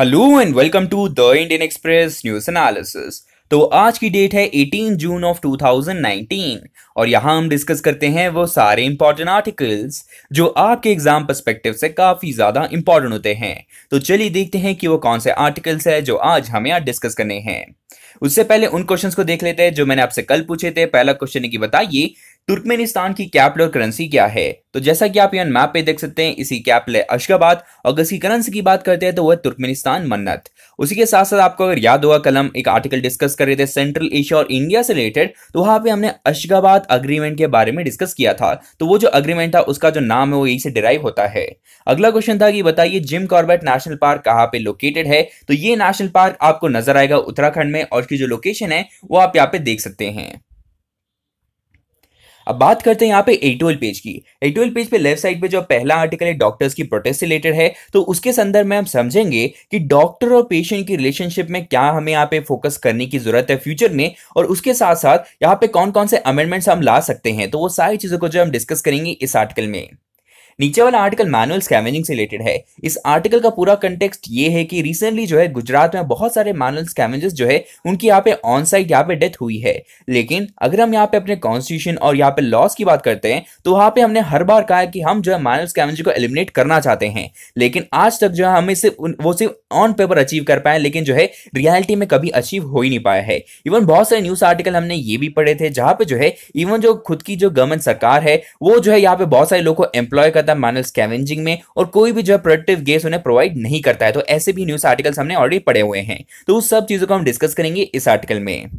Hello and welcome to the Indian express news analysis तो आज की डेट है 18 जून ऑफ़ 2019 और यहाँ हम डिस्कस करते हैं वो सारे इंपॉर्टेंट आर्टिकल्स जो आपके एग्ज़ाम पर्सपेक्टिव से काफ़ी ज़्यादा इंपॉर्टेंट होते हैं। तो चलिए देखते हैं कि वो कौन से आर्टिकल्स है जो आज हमें आज डिस्कस करने हैं। उससे पहले उन क्वेश्चंस को देख लेते हैं जो मैंने आपसे कल पूछे थे। पहला क्वेश्चन है कि बताइए तुर्कमेनिस्तान की कैपिटल करेंसी क्या है? तो जैसा कि आप यहाँ मैप पे देख सकते हैं, इसी कैपिटल है अशगाबाद, और इसकी करेंसी की बात करते हैं तो वह तुर्कमेनिस्तान मन्नत। उसी के साथ साथ आपको अगर याद हुआ कल हम एक आर्टिकल डिस्कस कर रहे थे सेंट्रल एशिया और इंडिया से रिलेटेड तो वहाँ पे हमने अशगाबाद अग्रीमेंट के बारे में डिस्कस किया था। तो वो जो अग्रीमेंट था, उसका जो नाम है, वो यही से डिराइव होता है। अगला क्वेश्चन था कि बताइए जिम कॉर्बेट नेशनल पार्क कहाँ पे लोकेटेड है? तो ये नेशनल पार्क आपको नज़र आएगा उत्तराखंड में, और उसकी जो लोकेशन है, वो आप यहाँ पे देख सकते हैं। अब बात करते हैं यहाँ पे एटोल पेज की। एटोल पेज पे लेफ़्ट साइड पे जो पहला आर्टिकल है डॉक्टर्स की प्रोटेस्ट रिलेटेड है तो उसके संदर्भ में हम समझेंगे कि डॉक्टर और पेशेंट की रिलेशनशिप में क्या हमें यहाँ पे फोकस करने की ज़रूरत है फ्यूचर में, और उसके साथ साथ यहाँ पे कौन कौन से अमेंडमेंट्स हम ला सकते हैं तो वो सारी चीज़ों को जो हम डिस्कस करेंगे इस आर्टिकल में। नीचे वाला आर्टिकल मैनुअल स्कैवेंजिंग से रिलेटेड है। इस आर्टिकल का पूरा कंटेक्स्ट ये है कि रिसेंटली जो है गुजरात में बहुत सारे मैनुअल स्कैवेंजर्स जो है, उनकी यहाँ पे ऑन साइट यहाँ पे डेथ हुई है। लेकिन अगर हम यहाँ पे अपने कॉन्स्टिट्यूशन और यहाँ पे लॉस की बात करते हैं तो वहाँ पे हमने हर बार कहा कि हम जो है मैनुअल स्कैवेंजर को एलिमिनेट करना चाहते हैं। लेकिन आज तक जो है हमें सिर्फ़ वो सिर्फ़ ऑन पेपर अचीव कर पाए, लेकिन जो है रियलिटी में कभी अचीव हो ही नहीं पाया है। इवन बहुत सारे न्यूज़ आर्टिकल हमने ये भी पढ़े थे, जहाँ पे जो है इवन जो खुद की जो गवर्नमेंट सरकार है, वो जो है यहाँ पे बहुत सारे लोग को एम्प्लॉय करता है मानल स्कैवेंजिंग में और कोई भी जो है प्रोडक्टिव गेस उन्हें प्रोवाइड नहीं करता है। तो ऐसे भी न्यूज़ आर्टिकल्स हमने ऑलरेडी पढ़े हुए हैं। तो उस सब चीज़ों को हम डिस्कस करेंगे इस आर्टिकल में।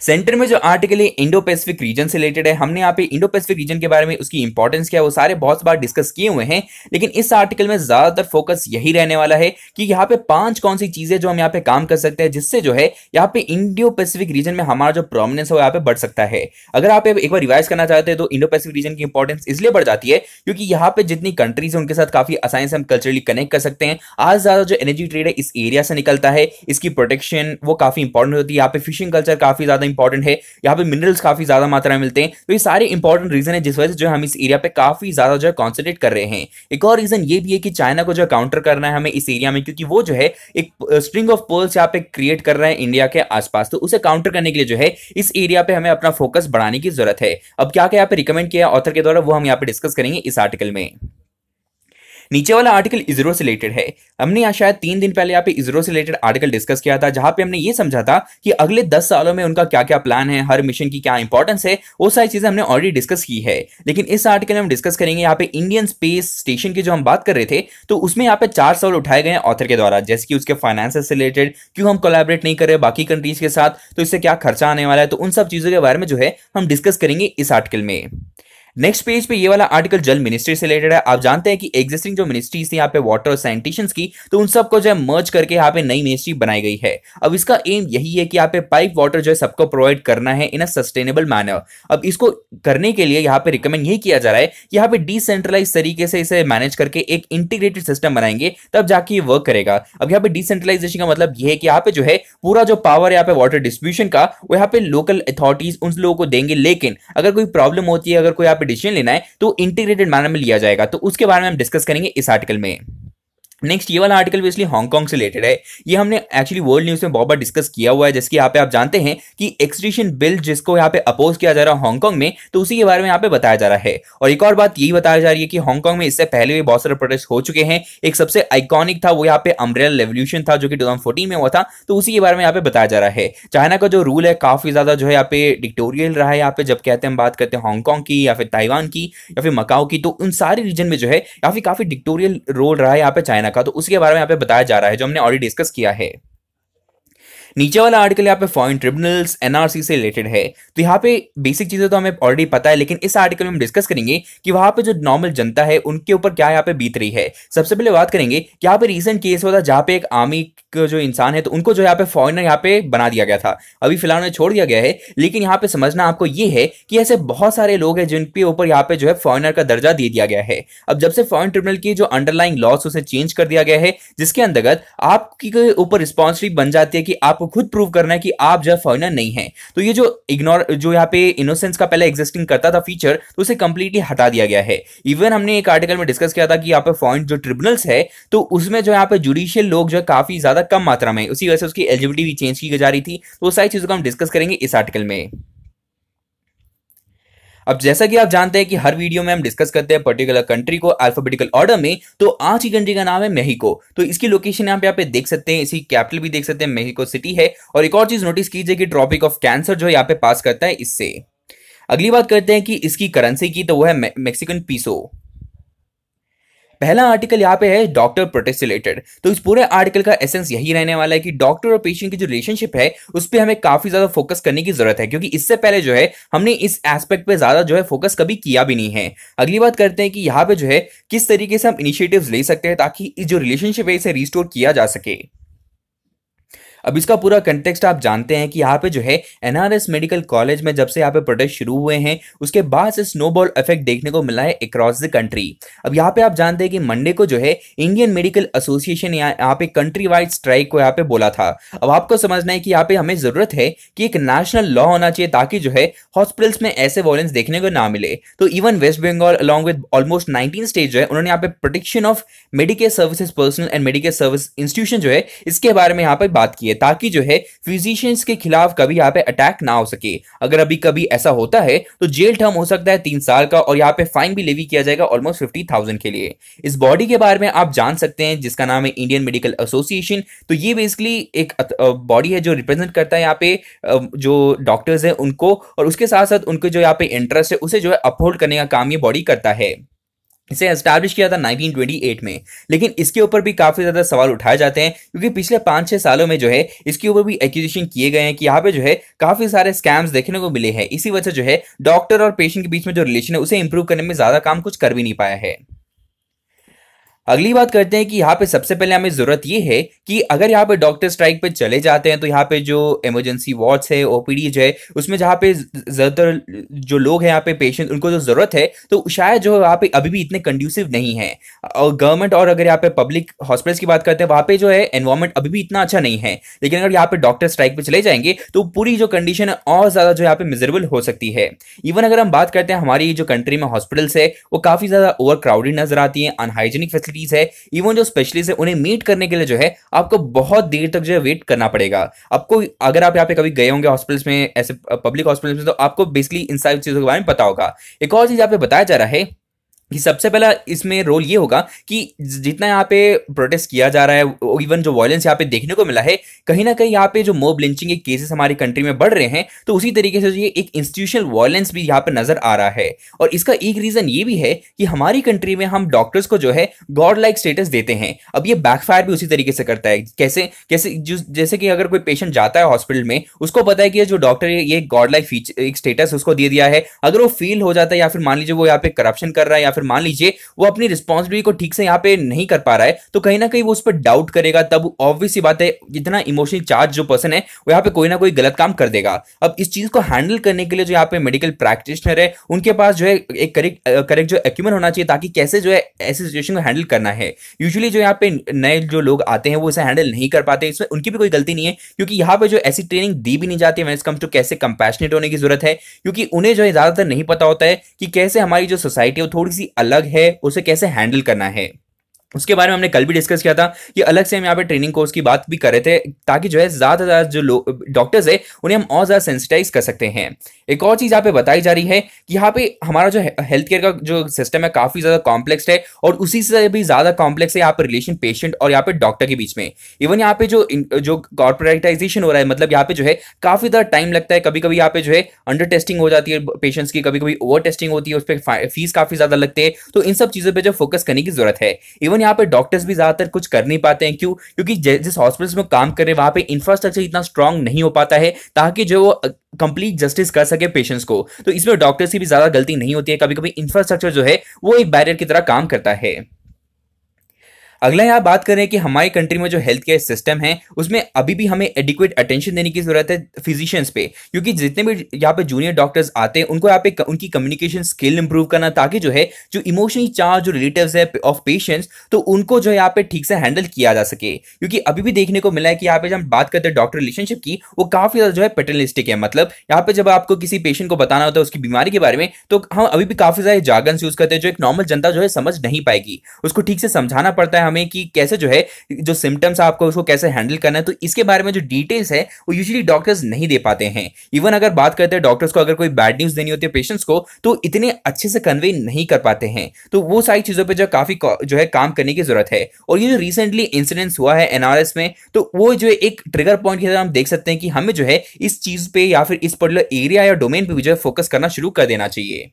सेंटर में जो आर्टिकल है इंडो पैसिफिक रीजन से रिलेटेड है, हमने यहाँ पे इंडो पैसिफिक रीजन के बारे में उसकी इंपॉर्टेंस क्या है, वो सारे बहुत बार डिस्कस किए हुए हैं, लेकिन इस आर्टिकल में ज़्यादातर फोकस यही रहने वाला है कि यहाँ पे पाँच कौन सी चीज़ें जो हम यहाँ पे काम कर सकते हैं, जिससे जो है यहाँ पे इंडो पैसिफिक रीजन में हमारा जो प्रोमिनेंस है वो यहाँ पे बढ़ सकता है। अगर आप एक बार रिवाइज करना चाहते हैं तो इंडो पैसिफिक रीजन की इंपॉर्टेंस इसलिए बढ़ जाती है क्योंकि यहाँ पे जितनी कंट्रीज़ है उनके साथ काफ़ी आसानी से हम कल्चरली कनेक्ट कर सकते हैं। आज ज़्यादा जो एनर्जी ट्रेड है इस एरिया से निकलता है, इसकी प्रोटेक्शन वो काफ़ी इंपॉर्टेंट होती है, यहाँ पे फिशिंग कल्चर काफ़ी ज़्यादा इंपॉर्टेंट है। यहाँ पे मिनरल्स काफ़ी ज़्यादा मात्रा में मिलते हैं। तो ये सारे इंपॉर्टेंट रीजन है जिस वजह से जो हम इस एरिया पे काफ़ी ज़्यादा जो है कॉन्सेंट्रेट कर रहे हैं। एक और रीजन ये भी है कि चाइना को जो काउंटर करना है हमें इस एरिया में, क्योंकि वो जो है एक स्ट्रिंग ऑफ़ पोल्स यहाँ पे क्रिएट कर रहे हैं इंडिया के आसपास। तो उसे काउंटर करने के लिए जो है इस एरिया पे हमें अपना फोकस बढ़ाने की ज़रूरत है। अब क्या क्या यहाँ पे रिकमेंड किया ऑथर के द्वारा, वो हम यहाँ पे डिस्कस करेंगे इस आर्टिकल में। नीचे वाला आर्टिकल इसरो से रिलेटेड है। हमने यहाँ शायद तीन दिन पहले यहाँ पे इसरो से रिलेटेड आर्टिकल डिस्कस किया था, जहाँ पे हमने ये समझा था कि अगले दस सालों में उनका क्या क्या प्लान है, हर मिशन की क्या इंपॉर्टेंस है, वो सारी चीज़ें हमने ऑलरेडी डिस्कस की है। लेकिन इस आर्टिकल में हम डिस्कस करेंगे यहाँ पे इंडियन स्पेस स्टेशन की जो हम बात कर रहे थे तो उसमें यहाँ पे चार सवाल उठाए गए ऑथर के द्वारा, जैसे कि उसके फाइनेंस से रिलेटेड क्यों हम कोलेबरेट नहीं कर रहे बाकी कंट्रीज़ के साथ तो इससे क्या खर्चा आने वाला है तो उन सब चीज़ों के बारे में जो है हम डिस्कस करेंगे इस आर्टिकल में। नेक्स्ट पेज पे ये वाला आर्टिकल जल मिनिस्ट्री से रिलेटेड है आप जानते हैं कि एग्जिस्टिंग जो मिनिस्ट्रीज थी यहाँ पे वाटर और सैनिटेशन की तो उन सबको जो है मर्ज करके यहाँ पे नई मिनिस्ट्री बनाई गई है अब इसका एम यही है कि यहाँ पे पाइप वाटर जो है सबको प्रोवाइड करना है इन अ सस्टेनेबल मैनर अब इसको करने के लिए यहाँ पे रिकमेंड यही किया जा रहा है कि यहाँ पे डिसेंट्रलाइज तरीके से इसे मैनेज करके एक इंटीग्रेटेड सिस्टम बनाएँगे तब जाके ये वर्क करेगा अब यहाँ पे डिसेंट्रलाइजेशन का मतलब ये है कि यहाँ पे जो है पूरा जो पावर यहाँ पे वाटर डिस्ट्रीब्यूशन का वो यहाँ पे लोकल अथॉरिटीज उन लोगों को देंगे लेकिन अगर कोई प्रॉब्लम होती है अगर कोई पे डिसीज़न लेना है तो इंटीग्रेटेड मैनर में लिया जाएगा। तो उसके बारे में हम डिस्कस करेंगे इस आर्टिकल में। नेक्स्ट ये वाला आर्टिकल भी इसलिए हांगकांग से रिलेटेड है। ये हमने एक्चुअली वर्ल्ड न्यूज़ में बहुत बार डिस्कस किया हुआ है, जिसके यहाँ पे आप जानते हैं कि एक्सट्रीशन बिल जिसको यहाँ पे अपोज किया जा रहा है हांगकांग में तो उसी के बारे में यहाँ पे बताया जा रहा है। और एक और बात यही बताया जा रही है कि हांगकांग में इससे पहले भी बहुत सारे प्रोटेस्ट हो चुके हैं। एक सबसे आइकॉनिक था वो यहाँ पे अम्ब्रेल रेवल्यूशन था, जो कि टू में हुआ था तो उसी के बारे में यहाँ पे बताया जा रहा है। चाइना का जो रूल है, काफ़ी ज़्यादा जो है यहाँ पे डिक्टोरियल रहा है यहाँ पे, जब कहते हैं हम बात करते हैं हांगकांग की या फिर ताइवान की या फिर मकाओ की तो उन सारे रीजन में जो है फिर काफ़ी डिक्टोरियल रोल रहा है यहाँ पे चाइना का तो उसके बारे में यहाँ पे बताया जा रहा है, जो हमने ऑलरेडी डिस्कस किया है। नीचे वाला आर्टिकल यहाँ पे फॉरेन ट्रिब्यूनल्स एनआरसी से रिलेटेड है। तो यहाँ पे बेसिक चीज़ें तो हमें ऑलरेडी पता है, लेकिन इस आर्टिकल में हम डिस्कस करेंगे कि वहाँ पे जो नॉर्मल जनता है, उनके ऊपर क्या यहाँ पे बीत रही है। सबसे पहले बात करेंगे कि यहाँ पे रिसेंट केस हुआ था जहाँ पे एक आर्मी का जो इंसान है तो उनको जो यहाँ पे फॉरनर यहाँ पे बना दिया गया था। अभी फ़िलहाल उन्हें छोड़ दिया गया है, लेकिन यहाँ पे समझना आपको ये है कि ऐसे बहुत सारे लोग हैं जिनके ऊपर यहाँ पे जो है फॉरनर का दर्जा दे दिया गया है। अब जब से फॉरन ट्रिब्यूनल की जो अंडरलाइन लॉस उसे चेंज कर दिया गया है, जिसके अंतर्गत आपकी ऊपर रिस्पॉन्सिबिलिटी बन जाती है कि आप आपको खुद प्रूव करना है कि आप जो फॉरनर नहीं है। तो ये जो इग्नोर जो यहाँ पे इनोसेंस का पहले एग्जिस्टिंग करता था फीचर तो उसे कंप्लीटली हटा दिया गया है। इवन हमने एक आर्टिकल में डिस्कस किया था कि यहाँ पे फॉरन जो ट्रिब्यूनल्स है तो उसमें जो यहाँ पे जुडिशियल लोग जो है काफ़ी ज़्यादा कम मात्रा में उसी वजह से उसकी एलिजिबिलिटी भी चेंज की जा रही थी। तो सारी चीज़ों को हम डिस्कस करेंगे इस आर्टिकल में। अब जैसा कि आप जानते हैं कि हर वीडियो में हम डिस्कस करते हैं पर्टिकुलर कंट्री को अल्फाबेटिकल ऑर्डर में तो आज की कंट्री का नाम है मेहिको तो इसकी लोकेशन यहाँ पे आप देख सकते हैं, इसी कैपिटल भी देख सकते हैं मेहिको सिटी है। और एक और चीज़ नोटिस कीजिए कि ट्रॉपिक ऑफ़ कैंसर जो यहाँ पे पास करता है इससे। अगली बात करते हैं कि इसकी करेंसी की तो वो है मैक्सिकन पीसो पहला आर्टिकल यहाँ पे है डॉक्टर प्रोटेस्ट रिलेटेड तो इस पूरे आर्टिकल का एसेंस यही रहने वाला है कि डॉक्टर और पेशेंट की जो रिलेशनशिप है, उस पर हमें काफ़ी ज़्यादा फोकस करने की ज़रूरत है, क्योंकि इससे पहले जो है, हमने इस एस्पेक्ट पे ज़्यादा जो है फोकस कभी किया भी नहीं है। अगली बात करते हैं कि यहाँ पे जो है, किस तरीके से हम इनिशिएटिव्स ले सकते हैं ताकि जो रिलेशनशिप है, इसे रिस्टोर किया जा सके। अब इसका पूरा कंटेक्स्ट आप जानते हैं कि यहाँ पे जो है एनआरएस मेडिकल कॉलेज में जब से यहाँ पे प्रोटेस्ट शुरू हुए हैं, उसके बाद से स्नोबॉल इफ़ेक्ट देखने को मिला है अक्रॉस द कंट्री अब यहाँ पे आप जानते हैं कि मंडे को जो है इंडियन मेडिकल एसोसिएशन यहाँ पे कंट्री वाइड स्ट्राइक को यहाँ पे बोला था। अब आपको समझना है कि यहाँ पे हमें ज़रूरत है कि एक नेशनल लॉ होना चाहिए ताकि जो है हॉस्पिटल्स में ऐसे वॉयलेंस देखने को ना मिले। तो even West Bengal along with almost nineteen state जो है, उन्होंने यहाँ पे protection of medical services personal and medical service institution जो है, इसके बारे में यहाँ पे बात की है ताकि जो है फिजिशियंस के खिलाफ कभी यहाँ पे अटैक ना हो सके। अगर अभी कभी ऐसा होता है तो जेल टर्म हो सकता है तीन साल का और यहाँ पे फाइन भी लेवी किया जाएगा ऑलमोस्ट फिफ्टी के लिए। इस बॉडी के बारे में आप जान सकते हैं, जिसका नाम है इंडियन मेडिकल एसोसिएशन तो ये बेसिकली एक बॉडी है जो रिप्रेजेंट करता है यहाँ पे जो डॉक्टर्स हैं उनको और उसके साथ साथ उनके जो यहाँ पे इंटरेस्ट है, उसे जो है अपहोल्ड करने का काम ये बॉडी करता है। इसे एस्टैब्लिश किया था 1928 में। लेकिन इसके ऊपर भी काफ़ी ज़्यादा सवाल उठाए जाते हैं, क्योंकि पिछले पाँच छह सालों में जो है, इसके ऊपर भी एक्यूजेशन किए गए हैं कि यहाँ पे जो है, काफ़ी सारे स्कैम्स देखने को मिले हैं। इसी वजह जो है डॉक्टर और पेशेंट के बीच में जो रिलेशन है, उसे इंप्रूव करने में ज़्यादा काम कुछ कर भी नहीं पाया है। अगली बात करते हैं कि यहाँ पे सबसे पहले हमें ज़रूरत ये है कि अगर यहाँ पे डॉक्टर स्ट्राइक पे चले जाते हैं तो यहाँ पे जो इमरजेंसी वार्ड्स है ओपीडी जो है, उसमें जहाँ पे ज़्यादातर जो लोग हैं यहाँ पे पेशेंट उनको जो ज़रूरत है तो शायद जो यहाँ पे अभी भी इतने कंड्यूसिव नहीं है। और गवर्नमेंट और अगर यहाँ पे पब्लिक हॉस्पिटल्स की बात करते हैं, वहाँ पे जो है एनवायरमेंट अभी भी इतना अच्छा नहीं है। लेकिन अगर यहाँ पे डॉक्टर स्ट्राइक पे चले जाएँगे तो पूरी जो कंडीशन है और ज़्यादा जो यहाँ पे मिजरेबल हो सकती है। इवन अगर हम बात करते हैं, हमारी जो कंट्री में हॉस्पिटल्स है, वो काफ़ी ज़्यादा ओवर क्राउडेड नज़र आती है अनहाइजेनिक फैसिलिटी फैसिलिटीज़ है इवन जो स्पेशलिस्ट है, उन्हें मीट करने के लिए जो है, आपको बहुत देर तक जो है वेट करना पड़ेगा। आपको, अगर आप यहाँ पे कभी गए होंगे हॉस्पिटल्स में, ऐसे पब्लिक हॉस्पिटल्स में तो आपको बेसिकली इन सारी चीज़ों के बारे में पता होगा। एक और चीज़ यहाँ पे बताया जा रहा है कि सबसे पहला इसमें रोल ये होगा कि जितना यहाँ पे प्रोटेस्ट किया जा रहा है इवन जो वायलेंस यहाँ पे देखने को मिला है, कहीं ना कहीं यहाँ पे जो मोब लिंचिंग के केसेस हमारी कंट्री में बढ़ रहे हैं तो उसी तरीके से ये एक इंस्टीट्यूशनल वायलेंस भी यहाँ पे नज़र आ रहा है। और इसका एक रीजन ये भी है कि हमारी कंट्री में हम डॉक्टर्स को जो है गॉड लाइक स्टेटस देते हैं। अब ये बैकफायर भी उसी तरीके से करता है। कैसे? कैसे? जैसे कि अगर कोई पेशेंट जाता है हॉस्पिटल में, उसको पता है कि जो डॉक्टर ये गॉड लाइक एक स्टेटस उसको दे दिया है। अगर वो फील हो जाता है या फिर मान लीजिए वो यहाँ पे करप्शन कर रहा है या फिर मान लीजिए वो अपनी रिस्पॉन्सिबिलिटी को ठीक से यहाँ पे नहीं कर पा रहा है तो कहीं ना कहीं वो उस पर डाउट करेगा, तब ऑब्वियस सी बात है इतना इमोशनली चार्ज जो पर्सन है, वो यहाँ पे कोई ना कोई गलत काम कर देगा। अब इस चीज़ को हैंडल करने के लिए जो यहाँ पे मेडिकल प्रैक्टिशनर है, उनके पास जो है एक करेक्ट करेक्ट जो एक्यूमेंट होना चाहिए, ताकि कैसे जो है ऐसी सिचुएशन को हैंडल करना है। यूजुअली जो यहाँ पे नए जो लोग आते हैं, वो इसे हैंडल नहीं कर पाते, इसमें उनकी भी कोई गलती नहीं है, क्योंकि यहाँ पे जो ऐसी ट्रेनिंग दी भी नहीं जाती है कम्स टू कैसे कंपैशनेट होने की ज़रूरत है, क्योंकि उन्हें जो है ज़्यादातर नहीं पता होता है कि कैसे हमारी जो सोसाइटी है, वो थोड़ी सी अलग है उसे कैसे हैंडल करना है? उसके बारे में हमने कल भी डिस्कस किया था कि अलग से हम यहाँ पे ट्रेनिंग कोर्स की बात भी कर रहे थे ताकि जो है ज़्यादा ज़्यादा जो लोग डॉक्टर्स है, उन्हें हम और ज़्यादा सेंसिटाइज कर सकते हैं। एक और चीज़ यहाँ पे बताई जा रही है कि यहाँ पे हमारा जो हेल्थ केयर का जो सिस्टम है काफ़ी ज़्यादा कॉम्प्लेक्स है और उसी से भी ज़्यादा कॉम्प्लेक्स है यहाँ पे रिलेशन पेशेंट और यहाँ पे डॉक्टर के बीच में। इवन यहाँ पे जो जो कॉर्पोरेटाइजेशन हो रहा है मतलब यहाँ पे जो है काफ़ी ज़्यादा टाइम लगता है। कभी कभी यहाँ पे जो है अंडर टेस्टिंग हो जाती है पेशेंट्स की कभी कभी ओवर टेस्टिंग होती है, उस पर फ़ीस काफ़ी ज़्यादा लगती है। तो इन सब चीज़ों पर जो फोकस करने की ज़रूरत है। इवन यहाँ पे डॉक्टर्स भी ज़्यादातर कुछ कर नहीं पाते हैं। क्यों? क्योंकि जिस हॉस्पिटल्स में काम कर रहे हैं, वहाँ पे इंफ्रास्ट्रक्चर इतना स्ट्रांग नहीं हो पाता है, ताकि जो कंप्लीट जस्टिस कर सके पेशेंट्स को। तो इसमें डॉक्टर्स की भी ज़्यादा गलती नहीं होती है। कभी कभी इंफ्रास्ट्रक्चर जो है, वो एक बैरियर की तरह काम करता है। अगला यहाँ बात करें कि हमारी कंट्री में जो हेल्थ केयर सिस्टम है, उसमें अभी भी हमें एडिक्वेट अटेंशन देने की ज़रूरत है फिजिशियंस पे। क्योंकि जितने भी यहाँ पे जूनियर डॉक्टर्स आते हैं, उनको यहाँ पे उनकी कम्युनिकेशन स्किल इंप्रूव करना ताकि जो है, जो इमोशनली चार्ज जो रिलेटिव है ऑफ़ पेशेंट्स तो उनको जो यहाँ पे ठीक से हैंडल किया जा सके। क्योंकि अभी भी देखने को मिला है कि यहाँ पे जब हम बात करते हैं डॉक्टर रिलेशनशिप की, वो काफ़ी ज़्यादा जो है पेटर्नलिस्टिक है। मतलब यहाँ पे जब आपको किसी पेशेंट को बताना होता है उसकी बीमारी के बारे में तो हम अभी भी काफ़ी सारे जागन यूज़ करते हैं, जो एक नॉर्मल जनता जो है समझ नहीं पाएगी। उसको ठीक से समझाना पड़ता है हमें कि कैसे जो है, जो सिम्टम्स आपको उसको कैसे हैंडल करना है तो इसके बारे में जो डिटेल्स है, वो यूजली डॉक्टर्स नहीं दे पाते हैं। इवन अगर बात करते हैं डॉक्टर्स को अगर कोई बैड न्यूज़ देनी होती है पेशेंट्स को तो इतने अच्छे से कन्वे नहीं कर पाते हैं। तो वो सारी चीज़ों पर जो काफ़ी जो है काम करने की ज़रूरत है। और ये जो रिसेंटली इंसिडेंट्स हुआ है एनआरएस में तो वो जो एक ट्रिगर पॉइंट की तरह हम देख सकते हैं कि हमें जो है इस चीज़ पे या फिर इस पर्टिकुलर एरिया या डोमेन पे भी जो है फोकस करना शुरू कर देना चाहिए।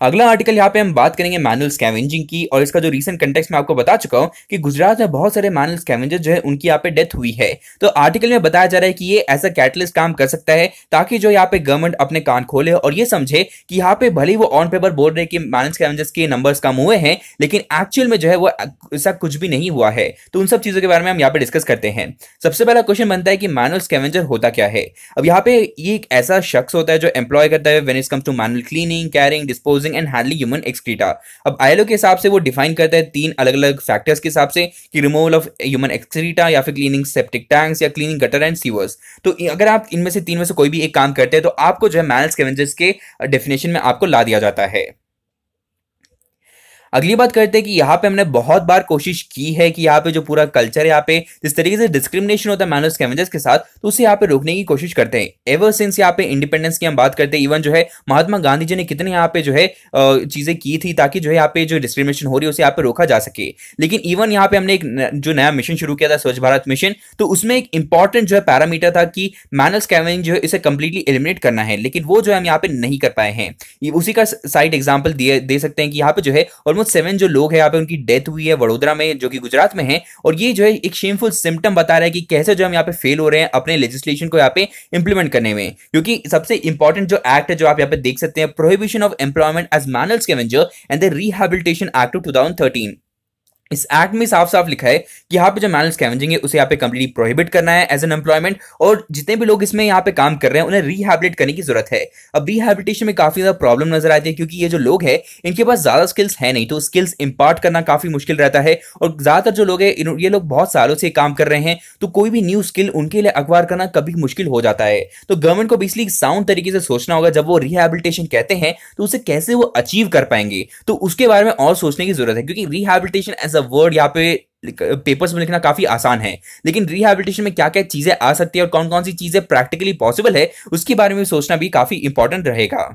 अगला आर्टिकल यहाँ पे हम बात करेंगे मैनुअल स्कैवेंजिंग की और इसका जो रीसेंट कंटेक्स मैं आपको बता चुका हूँ कि गुजरात में बहुत सारे मैनुअल स्कैवेंजर जो है, उनकी यहाँ पे डेथ हुई है। तो आर्टिकल में बताया जा रहा है कि ये ऐसा कैटलिस्ट काम कर सकता है ताकि जो यहाँ पे गवर्नमेंट अपने कान खोले और ये समझे कि यहाँ पे भले वो ऑन पेपर बोल रहे कि मैनुअल स्कैवेंजर्स के नंबर्स कम हुए हैं, लेकिन एक्चुअल में जो है वो ऐसा कुछ भी नहीं हुआ है। तो उन सब चीज़ों के बारे में हम यहाँ पे डिस्कस करते हैं। सबसे पहला क्वेश्चन बनता है कि मैनुअल स्कैवेंजर होता क्या है? अब यहाँ पे ये एक ऐसा शख्स होता है जो एम्प्लॉय करता है when is come to manual cleaning carrying and handling human excreta अब आईएलओ के हिसाब से वो डिफाइन करता है तीन अलग अलग फैक्टर्स के हिसाब से कि रिमूवल ऑफ़ ह्यूमन एक्सक्रीटा या फिर क्लीनिंग सेप्टिक टैंक्स या क्लीनिंग गटर एंड सीवर्स तो अगर आप इनमें से तीन में से कोई भी एक काम करते हैं तो आपको जो है मैनल स्केवेंजर्स के डेफिनेशन में आपको ला दिया जाता है। अगली बात करते हैं कि यहाँ पे हमने बहुत बार कोशिश की है कि यहाँ पे जो पूरा कल्चर है यहाँ पे जिस तरीके से डिस्क्रिमिनेशन होता है स्कैवेंजर्स के साथ तो उसे यहाँ पे रोकने की कोशिश करते हैं एवर सिंस यहाँ पे इंडिपेंडेंस की हम बात करते हैं इवन जो है महात्मा गांधी जी ने कितने यहाँ पे जो है चीज़ें की थी ताकि जो है यहाँ पे जो डिस्क्रिमिनेशन हो रही है उसे यहाँ पे रोका जा सके लेकिन इवन यहाँ पे हमने एक जो नया मिशन शुरू किया था स्वच्छ भारत मिशन तो उसमें एक इंपॉर्टेंट जो है पैरामीटर था कि मैनर स्कैवेंजिंग जो है इसे कंप्लीटली एलिमिनेट करना है लेकिन वो जो है हम यहाँ पे नहीं कर पाए हैं उसी का साइड एग्ज़ाम्पल दे सकते हैं कि यहाँ पे जो है ऑलमोस्ट ऑलमोस्ट सेवन जो लोग हैं, यहाँ पे उनकी डेथ हुई है वडोदरा में, जो कि गुजरात में है, और ये जो है एक शेमफुल सिम्टम बता रहा है कि कैसे जो हम यहाँ पे फेल हो रहे हैं अपने लेजिस्लेशन को यहाँ पे इंप्लीमेंट करने में। क्योंकि सबसे इंपॉर्टेंट जो एक्ट है जो आप यहाँ पे देख सकते हैं prohibition of employment as manual scavenger and the rehabilitation act of two इस एक्ट में साफ़ साफ़ लिखा है कि यहाँ पे जो मैनल स्कैवेंजिंग है, उसे यहाँ पे कंप्लीटली प्रोहिबिट करना है एज एन एम्प्लॉयमेंट और जितने भी लोग इसमें यहाँ पे काम कर रहे हैं, उन्हें रिहेबिलिट करने की ज़रूरत है। अब रिहेबिलिटेशन में काफ़ी ज़्यादा प्रॉब्लम नज़र आती है क्योंकि ये जो लोग हैं, इनके पास ज़्यादा स्किल्स है नहीं तो स्किल्स इंपार्ट करना काफ़ी मुश्किल रहता है और ज़्यादातर जो लोग हैं ये लोग बहुत सालों से काम कर रहे हैं तो कोई भी न्यू स्किल उनके लिए अखबार करना कभी मुश्किल हो जाता है। तो गवर्नमेंट को बेसिकली साउंड तरीके से सोचना होगा, जब वो रिहेबिलिटेशन कहते हैं तो उसे कैसे वो अचीव कर पाएँगे? तो उसके बारे में और सोचने की ज़रूरत है, क्योंकि रिहेबिलिटेशन एज अ वर्ड यहाँ पे पेपर्स में लिखना काफ़ी आसान है। लेकिन रिहेबिलिटेशन में क्या क्या चीज़ें आ सकती है और कौन कौन सी चीज़ें प्रैक्टिकली पॉसिबल है, उसके बारे में सोचना भी काफ़ी इंपॉर्टेंट रहेगा।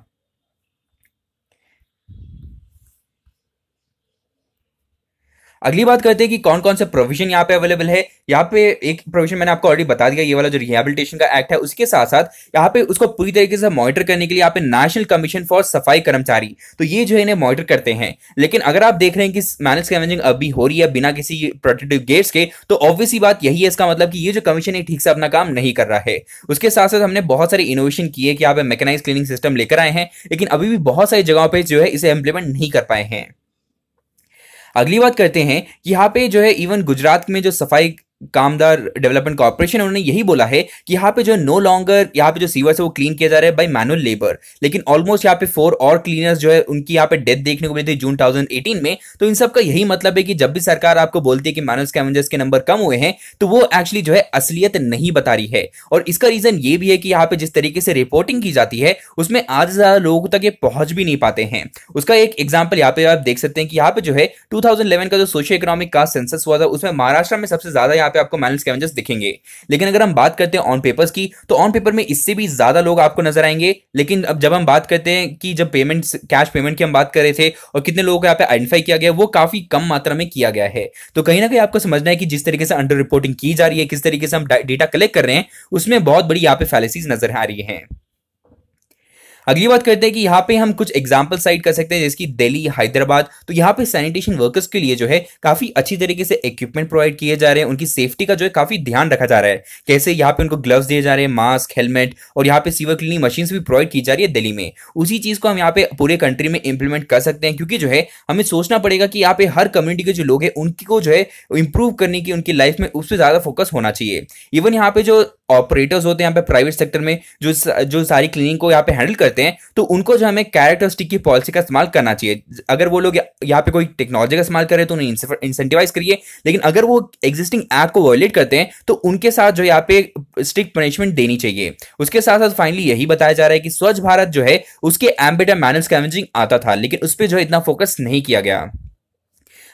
अगली बात करते हैं कि कौन कौन से प्रोविज़न यहाँ पे अवेलेबल है। यहाँ पे एक प्रोविज़न मैंने आपको ऑलरेडी बता दिया, ये वाला जो रिहेबिलिटेशन का एक्ट है, उसके साथ साथ यहाँ पे उसको पूरी तरीके से मॉनिटर करने के लिए यहाँ पे नेशनल कमीशन फॉर सफ़ाई कर्मचारी। तो ये जो है इन्हें मॉनिटर करते हैं। लेकिन अगर आप देख रहे हैं कि मैनेज कैवेंजिंग अभी हो रही है बिना किसी प्रोटेक्टिव गेट्स के तो ऑब्वियसली बात यही है इसका मतलब कि ये जो कमीशन है, ठीक से अपना काम नहीं कर रहा है। उसके साथ साथ हमने बहुत सारे इनोवेशन किए कि यहाँ पे मैकेनाइज क्लीनिंग सिस्टम लेकर आए हैं, लेकिन अभी भी बहुत सारी जगहों पर जो है इसे इंप्लीमेंट नहीं कर पाए हैं। अगली बात करते हैं कि यहाँ पे जो है इवन गुजरात में जो सफ़ाई कामदार डेवलपमेंट कॉर्पोरेशन उन्होंने यही बोला है कि यहाँ पे जो नो लॉन्गर यहाँ पे जो सीवर्स है, वो क्लीन किया जा रहा है बाय मैनुअल लेबर लेकिन ऑलमोस्ट यहाँ पे फोर और क्लीनर्स जो है, उनकी यहाँ पे डेथ देखने को मिली थी जून 2018 में। तो इन सब का यही मतलब है कि जब भी सरकार आपको बोलती है कि मैनुअल स्कैवेंजर्स के नंबर कम हुए हैं तो वो एक्चुअली जो है असलियत नहीं बता रही है। और इसका रीजन ये भी है कि यहाँ पे जिस तरीके से रिपोर्टिंग की जाती है, उसमें आज ज़्यादा लोगों तक ये पहुँच भी नहीं पाते हैं। उसका एक एग्ज़ाम्पल यहाँ पे आप देख सकते हैं कि यहाँ पे जो है टू का जो सोशियो इकोनॉमिक का सेंसस हुआ था, उसमें महाराष्ट्र में सबसे ज़्यादा यहाँ पे आपको मैनुअल स्कैवेंजर्स दिखेंगे। लेकिन अगर हम बात करते हैं ऑन पेपर्स की तो ऑन पेपर में इससे भी ज़्यादा लोग आपको नज़र आएँगे। लेकिन अब जब हम बात करते हैं कि जब पेमेंट कैश पेमेंट की हम बात कर रहे थे और कितने लोगों को यहाँ पे आइडेंटिफाई किया गया, वो काफ़ी कम मात्रा में किया गया है। तो कहीं ना कहीं आपको समझना है कि जिस तरीके से अंडर रिपोर्टिंग की जा रही है, किस तरीके से हम डेटा कलेक्ट कर रहे हैं, उसमें बहुत बड़ी यहाँ पे फैलिसीज नज़र आ रही है। अगली बात करते हैं कि यहाँ पे हम कुछ एग्ज़ाम्पल साइड कर सकते हैं, जैसे कि दिल्ली, हैदराबाद। तो यहाँ पे सैनिटेशन वर्कर्स के लिए जो है, काफ़ी अच्छी तरीके से इक्विपमेंट प्रोवाइड किए जा रहे हैं। उनकी सेफ्टी का जो है, काफ़ी ध्यान रखा जा रहा है। कैसे यहाँ पे उनको ग्लव्स दिए जा रहे हैं मास्क हेलमेट और यहाँ पे सीवर क्लीनिंग मशीन भी प्रोवाइड की जा रही है दिल्ली में। उसी चीज़ को हम यहाँ पे पूरे कंट्री में इंप्लीमेंट कर सकते हैं, क्योंकि जो है, हमें सोचना पड़ेगा कि यहाँ पे हर कम्युनिटी के जो लोग हैं, उनको जो है इंप्रूव करने की, उनकी लाइफ में उस पर ज़्यादा फोकस होना चाहिए। इवन यहाँ पे जो ऑपरेटर्स होते हैं यहाँ पे प्राइवेट सेक्टर में, जो जो सारी क्लीनिंग को यहाँ पे हैंडल करते हैं तो उनको जो हमें कैरेक्टरिस्टिक की पॉलिसी का इस्तेमाल करना चाहिए। अगर वो लोग यहाँ पे कोई टेक्नोलॉजी का इस्तेमाल करें तो उन्हें इंसेंटिवाइज करिए। लेकिन अगर वो एग्जिस्टिंग एक्ट को वॉयलेट करते हैं तो उनके साथ जो यहाँ पे स्ट्रिक्ट पनिशमेंट देनी चाहिए। उसके साथ साथ फाइनली यही बताया जा रहा है कि स्वच्छ भारत जो है, उसके एम्बेटा मैनल स्कैवेंजिंग आता था, लेकिन उस पर जो है इतना फोकस नहीं किया गया।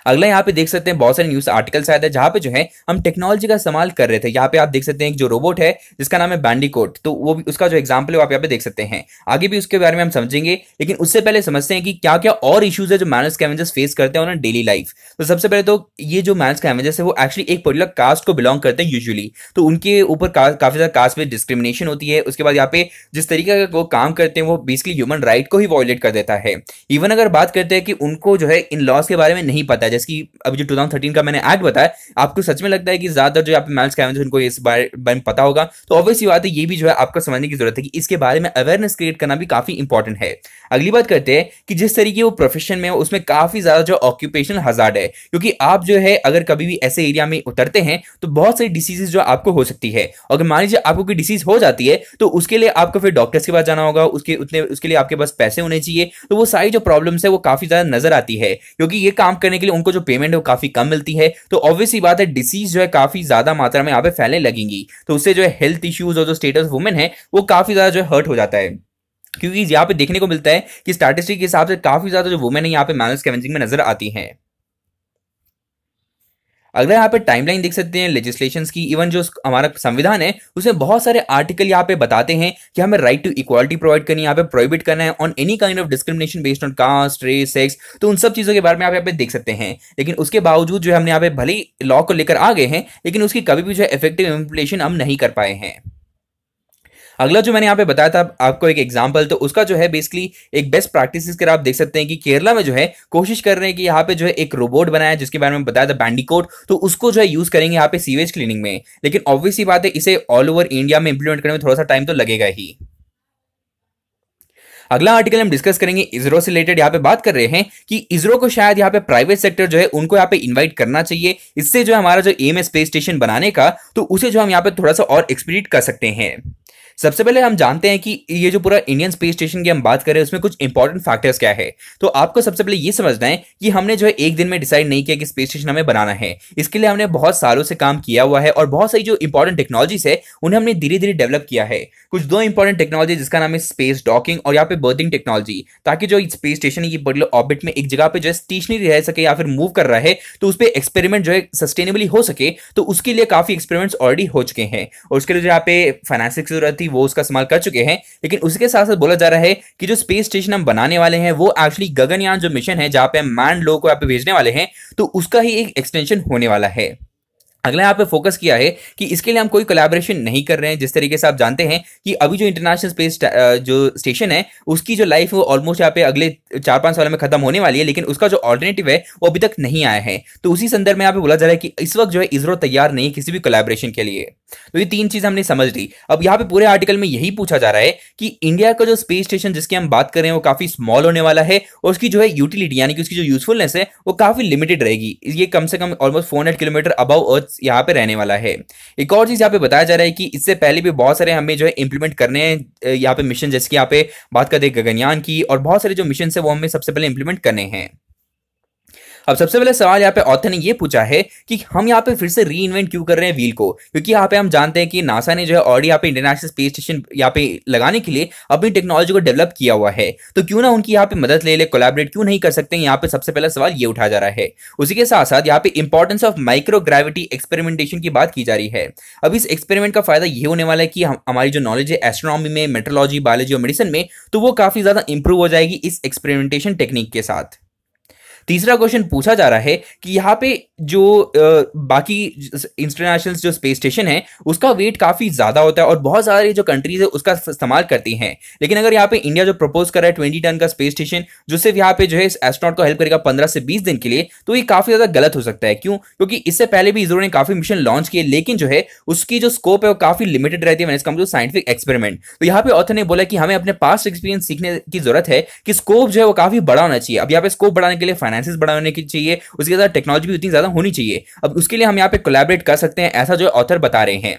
अगला यहाँ पे देख सकते हैं, बहुत सारे न्यूज़ आर्टिकल्स आए थे, जहाँ पे जो है, हम टेक्नोलॉजी का इस्तेमाल कर रहे थे। यहाँ पे आप देख सकते हैं जो रोबोट है, जिसका नाम है बैंडिकोट तो वो उसका जो एग्ज़ाम्पल है आप यहाँ पे देख सकते हैं। आगे भी उसके बारे में हम समझेंगे, लेकिन उससे पहले समझते हैं कि क्या क्या और इश्यूज़ है जो मैनस कैवेंजर्स फेस करते हैं डेली लाइफ तो सबसे पहले तो ये जो मैनस कैवेंजर्स है, वो एक्चुअली एक पर्टिकुलर कास्ट को बिलोंग करते हैं यूजुअली तो उनके ऊपर काफ़ी ज़्यादा कास्ट में डिस्क्रिमिनेशन होती है। उसके बाद यहाँ पे जिस तरीके का वो काम करते हैं, वो बेसिकली ह्यूमन राइट को ही वॉयलेट कर देता है। इवन अगर बात करते हैं कि उनको जो है इन लॉज के बारे में नहीं पता जैसे कि अभी जो 2013 का मैंने एक्ट बताया, आपको सच में लगता है कि ज़्यादातर जो आप मैल्स कैवेंजर उनको इस बारे में पता होगा। तो ऑब्वियसली बात है, ये भी जो है आपको समझने की ज़रूरत है कि इसके बारे में अवेयरनेस क्रिएट करना भी काफ़ी इंपॉर्टेंट है। अगली बात करते हैं कि जिस तरीके वो प्रोफेशन में उसमें काफ़ी ज़्यादा जो ऑक्यूपेशन हजार्ड है। क्योंकि आप जो है, अगर कभी भी ऐसे एरिया में उतरते हैं तो बहुत सारी डिसीजेज जो आपको हो सकती है। अगर मान लीजिए आपको कोई डिसीज हो जाती है तो उसके लिए आपको फिर डॉक्टर्स के पास जाना होगा, उसके उतने, उसके लिए आपके पास पैसे होने चाहिए। तो वो सारी जो प्रॉब्लम्स है, वो काफ़ी ज़्यादा नज़र आती है। क्योंकि ये काम करने के लिए उनको जो पेमेंट है वो काफ़ी कम मिलती है। तो ऑब्वियसली बात है डिसीज जो है काफ़ी ज़्यादा मात्रा में यहाँ पे फैलने लगेंगी। तो उससे जो है हेल्थ इश्यूज़ और जो स्टेटस वुमेन है, वो काफ़ी ज़्यादा जो है हर्ट हो जाता है। क्योंकि यहाँ पे देखने को मिलता है कि स्टैटिस्टिक के हिसाब से काफ़ी ज़्यादा जो वुमेन है यहाँ पे मैनल स्कैवेंजिंग में नज़र आती हैं। अगर यहाँ पे टाइमलाइन देख सकते हैं लेजिस्लेशन की इवन जो हमारा संविधान है, उसमें बहुत सारे आर्टिकल यहाँ पे बताते हैं कि हमें राइट टू इक्वालिटी प्रोवाइड करनी है, यहाँ पे प्रोहिबिट करना है on any kind of discrimination based on caste race sex तो उन सब चीज़ों के बारे में आप यहाँ पे देख सकते हैं। लेकिन उसके बावजूद जो हमने यहाँ पे भले लॉ को लेकर आ गए हैं, लेकिन उसकी कभी भी जो है इफ़ेक्टिव इम्प्लीमेंटेशन हम नहीं कर पाए हैं। अगला जो मैंने यहाँ पे बताया था, आपको एक एग्ज़ाम्पल तो उसका जो है बेसिकली एक बेस्ट प्रैक्टिस कर आप देख सकते हैं कि केरला में जो है कोशिश कर रहे हैं कि यहाँ पे जो है एक रोबोट बनाया जिसके बारे में बताया था बैंडिकोट तो उसको जो है यूज़ करेंगे यहाँ पे सीवेज क्लीनिंग में। लेकिन ऑब्वियसली बात है, इसे ऑल ओवर इंडिया में इंप्लीमेंट करने में थोड़ा सा टाइम तो लगेगा ही। अगला आर्टिकल हम डिस्कस करेंगे इसरो से रिलेटेड यहाँ पे बात कर रहे हैं कि इसरो को शायद यहाँ पे प्राइवेट सेक्टर जो है, उनको यहाँ पे इन्वाइट करना चाहिए। इससे जो हमारा जो एम स्पेस स्टेशन बनाने का तो उसे जो हम यहाँ पे थोड़ा सा और एक्सपीरिट कर सकते हैं। सबसे पहले हम जानते हैं कि ये जो पूरा इंडियन स्पेस स्टेशन की हम बात करें उसमें कुछ इंपॉर्टेंट फैक्टर्स क्या है? तो आपको सबसे पहले ये समझना है कि हमने जो है एक दिन में डिसाइड नहीं किया कि स्पेस स्टेशन हमें बनाना है। इसके लिए हमने बहुत सालों से काम किया हुआ है और बहुत सारी जो इंपॉर्टेंट टेक्नोलॉजीज़ है, उन्हें हमने धीरे धीरे डेवलप किया है। कुछ दो इंपॉर्टेंट टेक्नोलॉजी जिसका नाम है स्पेस डॉकिंग और यहाँ पे बर्थिंग टेक्नोलॉजी ताकि जो स्पेस स्टेशन है ये पर्टिकुलर ऑर्बिट में एक जगह पे जो है स्टेशनरी रह सके या फिर मूव कर रहा है तो उस पर एक्सपेरिमेंट जो है सस्टेनेबली हो सके तो उसके लिए काफ़ी एक्सपेरिमेंट्स ऑलरेडी हो चुके हैं। और उसके लिए जो यहाँ पे फाइनेंसिंग की ज़रूरत थी वो उसका इस्तेमाल कर चुके हैं, लेकिन उसके साथ साथ बोला जा रहा है कि जो स्पेस स्टेशन हम बनाने वाले हैं, वो एक्चुअली गगनयान जो मिशन है, जहाँ पे मैन लोग को यहाँ पे भेजने वाले हैं तो उसका ही एक एक्सटेंशन होने वाला है। अगला यहाँ पे फोकस किया है कि इसके लिए हम कोई कोलैबोरेशन नहीं कर रहे हैं, जिस तरीके से आप जानते हैं कि अभी जो इंटरनेशनल स्पेस जो स्टेशन है, उसकी जो लाइफ वो ऑलमोस्ट यहाँ पे अगले चार पाँच सालों में खत्म होने वाली है, लेकिन उसका जो ऑल्टरनेटिव है वो अभी तक नहीं आया है। तो उसी संदर्भ में यहाँ पे बोला जा रहा है कि इस वक्त जो है इसरो तैयार नहीं किसी भी कोलैबोरेशन के लिए। तो ये तीन चीज़ हमने समझ ली। अब यहाँ पे पूरे आर्टिकल में यही पूछा जा रहा है कि इंडिया का जो स्पेस स्टेशन जिसकी हम बात कर रहे हैं वो काफ़ी स्मॉल होने वाला है, और उसकी जो है यूटिलिटी यानी कि उसकी जो यूजफुलनेस है, वो काफ़ी लिमिटेड रहेगी। ये कम से कम almost four kilometer above earth यहाँ पे रहने वाला है। एक और चीज़ यहाँ पे बताया जा रहा है कि इससे पहले भी बहुत सारे हमें जो है इंप्लीमेंट करने हैं यहाँ पे मिशन जैसे कि यहाँ पे बात करते हैं गगनयान की और बहुत सारे जो मिशन है वो हमें सबसे पहले इंप्लीमेंट करने हैं। अब सबसे पहले सवाल यहाँ पे ऑथर ने ये पूछा है कि हम यहाँ पे फिर से री इन्वेंट क्यों कर रहे हैं व्हील को? क्योंकि यहाँ पे हम जानते हैं कि नासा ने जो है ऑलरेडी यहाँ पे इंटरनेशनल स्पेस स्टेशन यहाँ पे लगाने के लिए अपनी टेक्नोलॉजी को डेवलप किया हुआ है। तो क्यों ना उनकी यहाँ पे मदद ले ले कोलैबोरेट क्यों नहीं कर सकते यहाँ पे सबसे पहला सवाल ये उठा जा रहा है। उसी के साथ साथ यहाँ पे importance of micro gravity experimentation की बात की जा रही है। अब इस एक्सपेरिमेंट का फ़ायदा ये होने वाला है कि हमारी जो नॉलेज है एस्ट्रोनॉमी में मेट्रोलॉजी बायोलॉजी और मेडिसिन में तो वो काफ़ी ज़्यादा इंप्रूव हो जाएगी इस एक्सपेरिमेंटेशन टेक्निक के साथ। तीसरा क्वेश्चन पूछा जा रहा है कि यहाँ पे जो बाकी इंटरनेशनल जो स्पेस स्टेशन है, उसका वेट काफ़ी ज़्यादा होता है और बहुत सारी जो कंट्रीज़ है, उसका इस्तेमाल करती हैं। लेकिन अगर यहाँ पे इंडिया जो प्रपोज कर रहा है ट्वेंटी टन का स्पेस स्टेशन जो सिर्फ़ यहाँ पे जो है एस्ट्रॉनट को हेल्प करेगा पंद्रह से बीस दिन के लिए तो ये काफ़ी ज़्यादा गलत हो सकता है। क्यों? क्योंकि इससे पहले भी इसरो ने काफ़ी मिशन लॉन्च किए, लेकिन जो है, उसकी जो स्कोप है वो काफ़ी लिमिटेड रहती है। टू साइंटिफिक एक्सपेरिमेंट तो यहाँ पे ऑथर ने बोला कि हमें अपने पास्ट एक्सपीरियंस सीखने की ज़रूरत है कि स्कोप जो है वो काफ़ी बड़ा होना चाहिए। अब यहाँ पे स्कोप बढ़ाने के लिए फाइनेंसिस बढ़ाने की चाहिए, उसके साथ टेक्नोलॉजी भी उतनी ज़्यादा होनी चाहिए। अब उसके लिए हम यहाँ पे कोलैबोरेट कर सकते हैं, ऐसा जो ऑथर बता रहे हैं।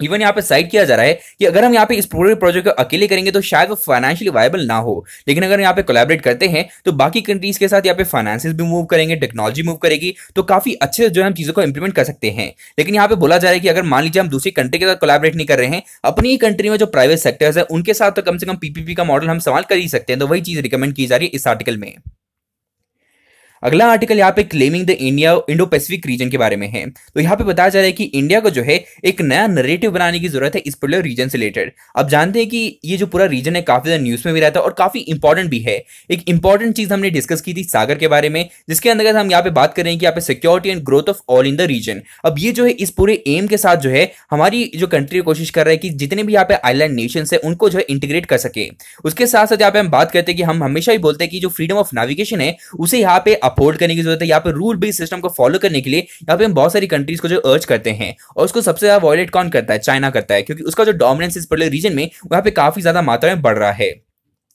इवन यहाँ पे साइड किया जा रहा है कि अगर हम यहाँ पे इस पूरे प्रोजेक्ट को अकेले करेंगे तो शायद वो फाइनेंशियली वायबल ना हो। लेकिन अगर यहाँ पे कोलैबोरेट करते हैं तो बाकी कंट्रीज़ के साथ यहाँ पे फाइनेंसिस भी मूव करेंगे टेक्नोलॉजी मूव करेगी तो काफ़ी अच्छे जो है हम चीज़ों को इंप्लीमेंट कर सकते हैं। लेकिन यहाँ पे बोला जा रहा है कि अगर मान लीजिए हम दूसरी कंट्री के साथ कोलैबोरेट नहीं कर रहे हैं, अपनी ही कंट्री में जो प्राइवेट सेक्टर्स है, उनके साथ तो कम से कम पीपीपी का मॉडल हम सवाल कर ही सकते हैं तो वही चीज़ रिकमेंड की जा रही है इस आर्टिकल में। अगला आर्टिकल यहाँ पे claiming the India Indo Pacific region के बारे में है। तो यहाँ पे बताया जा रहा है कि इंडिया को जो है एक नया नरेटिव बनाने की ज़रूरत है इस पर्टिकुलर रीजन से रिलेटेड अब जानते हैं कि ये जो पूरा रीजन है, काफ़ी ज़्यादा न्यूज़ में भी रहता है और काफ़ी इंपॉर्टेंट भी है। एक इंपॉर्टेंट चीज़ हमने डिस्कस की थी सागर के बारे में, जिसके अंतर्गत हम यहाँ पे बात करें कि यहाँ पे security and growth of all in the region अब ये जो है, इस पूरे एम के साथ जो है, हमारी जो कंट्री कोशिश कर रहा है कि जितने भी यहाँ पे आइलैंड नेशन है, उनको जो है इंटीग्रेट कर सके। उसके साथ साथ यहाँ पे हम बात करते हैं कि हम हमेशा ही बोलते हैं कि जो फ्रीडम ऑफ़ नेविगेशन है, उसे यहाँ पे अफोर्ड करने की ज़रूरत है, यहाँ पे रूल बेस्ड सिस्टम को फॉलो करने के लिए यहाँ पे हम बहुत सारी कंट्रीज़ को जो अर्ज़ करते हैं और उसको सबसे ज़्यादा वॉयलेट कौन करता है? चाइना करता है, क्योंकि उसका जो डोमिनेंस इस पर्टिकुलर रीजन में, वहाँ पे काफ़ी ज़्यादा मात्रा में बढ़ रहा है।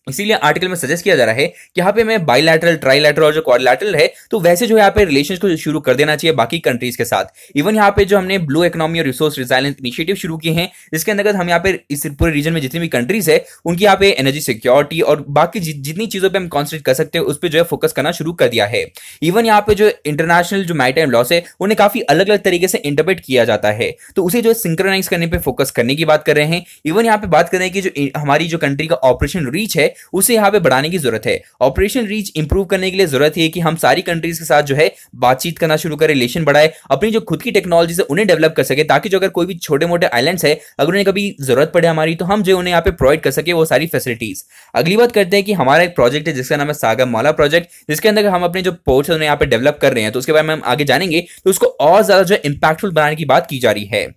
इसीलिए आर्टिकल में सजेस्ट किया जा रहा है कि यहाँ पे मैं बाईलैटरल ट्राईलैटरल और जो क्वाड्रिलैटरल है तो वैसे जो यहाँ पे रिलेशन को शुरू कर देना चाहिए बाकी कंट्रीज़ के साथ। इवन यहाँ पे जो हमने ब्लू इकोनॉमी और रिसोर्स रिजाइलेंस इनिशिएटिव शुरू किए हैं, जिसके अंतर्गत हम यहाँ पे इस पूरे रीजन में जितनी भी कंट्रीज़ है, उनकी यहाँ पे एनर्जी सिक्योरिटी और बाकी जितनी चीज़ों पर हम कॉन्सेंट्रेट कर सकते हैं, उस पर जो है फोकस करना शुरू कर दिया है। इवन यहाँ पे जो इंटरनेशनल जो मैटाइम लॉस है, उन्हें काफ़ी अलग अलग तरीके से इंटरप्रेट किया जाता है। तो उसे जो है सिंक्रोनाइज करने पर फोकस करने की बात कर रहे हैं। इवन यहाँ पे बात कर रहे हैं कि जो हमारी जो कंट्री का ऑपरेशन रीच है उसे यहाँ पे बढ़ाने की ज़रूरत है। ऑपरेशन रीच इंप्रूव करने के लिए ज़रूरत है कि हम सारी कंट्रीज़ के साथ जो है बातचीत करना शुरू करें रिलेशन बढ़ाए, अपनी जो खुद की टेक्नोलॉजी से उन्हें डेवलप कर सके ताकि जो अगर कोई भी छोटे मोटे आइलैंड्स है, अगर उन्हें कभी ज़रूरत पड़े हमारी तो हम जो उन्हें यहाँ पे प्रोवाइड कर सके वो सारी फैसिलिटीज़ अगली बात करते हैं कि हमारा एक प्रोजेक्ट है जिसका नाम है सागर माला प्रोजेक्ट जिसके अंदर हम अपने जो पोर्ट्स है उन्हें यहाँ पे डेवलप कर रहे हैं। तो उसके बारे में हम आगे जानेंगे तो उसको और ज़्यादा जो इंपैक्टफुल बनाने की बात की जा रही है।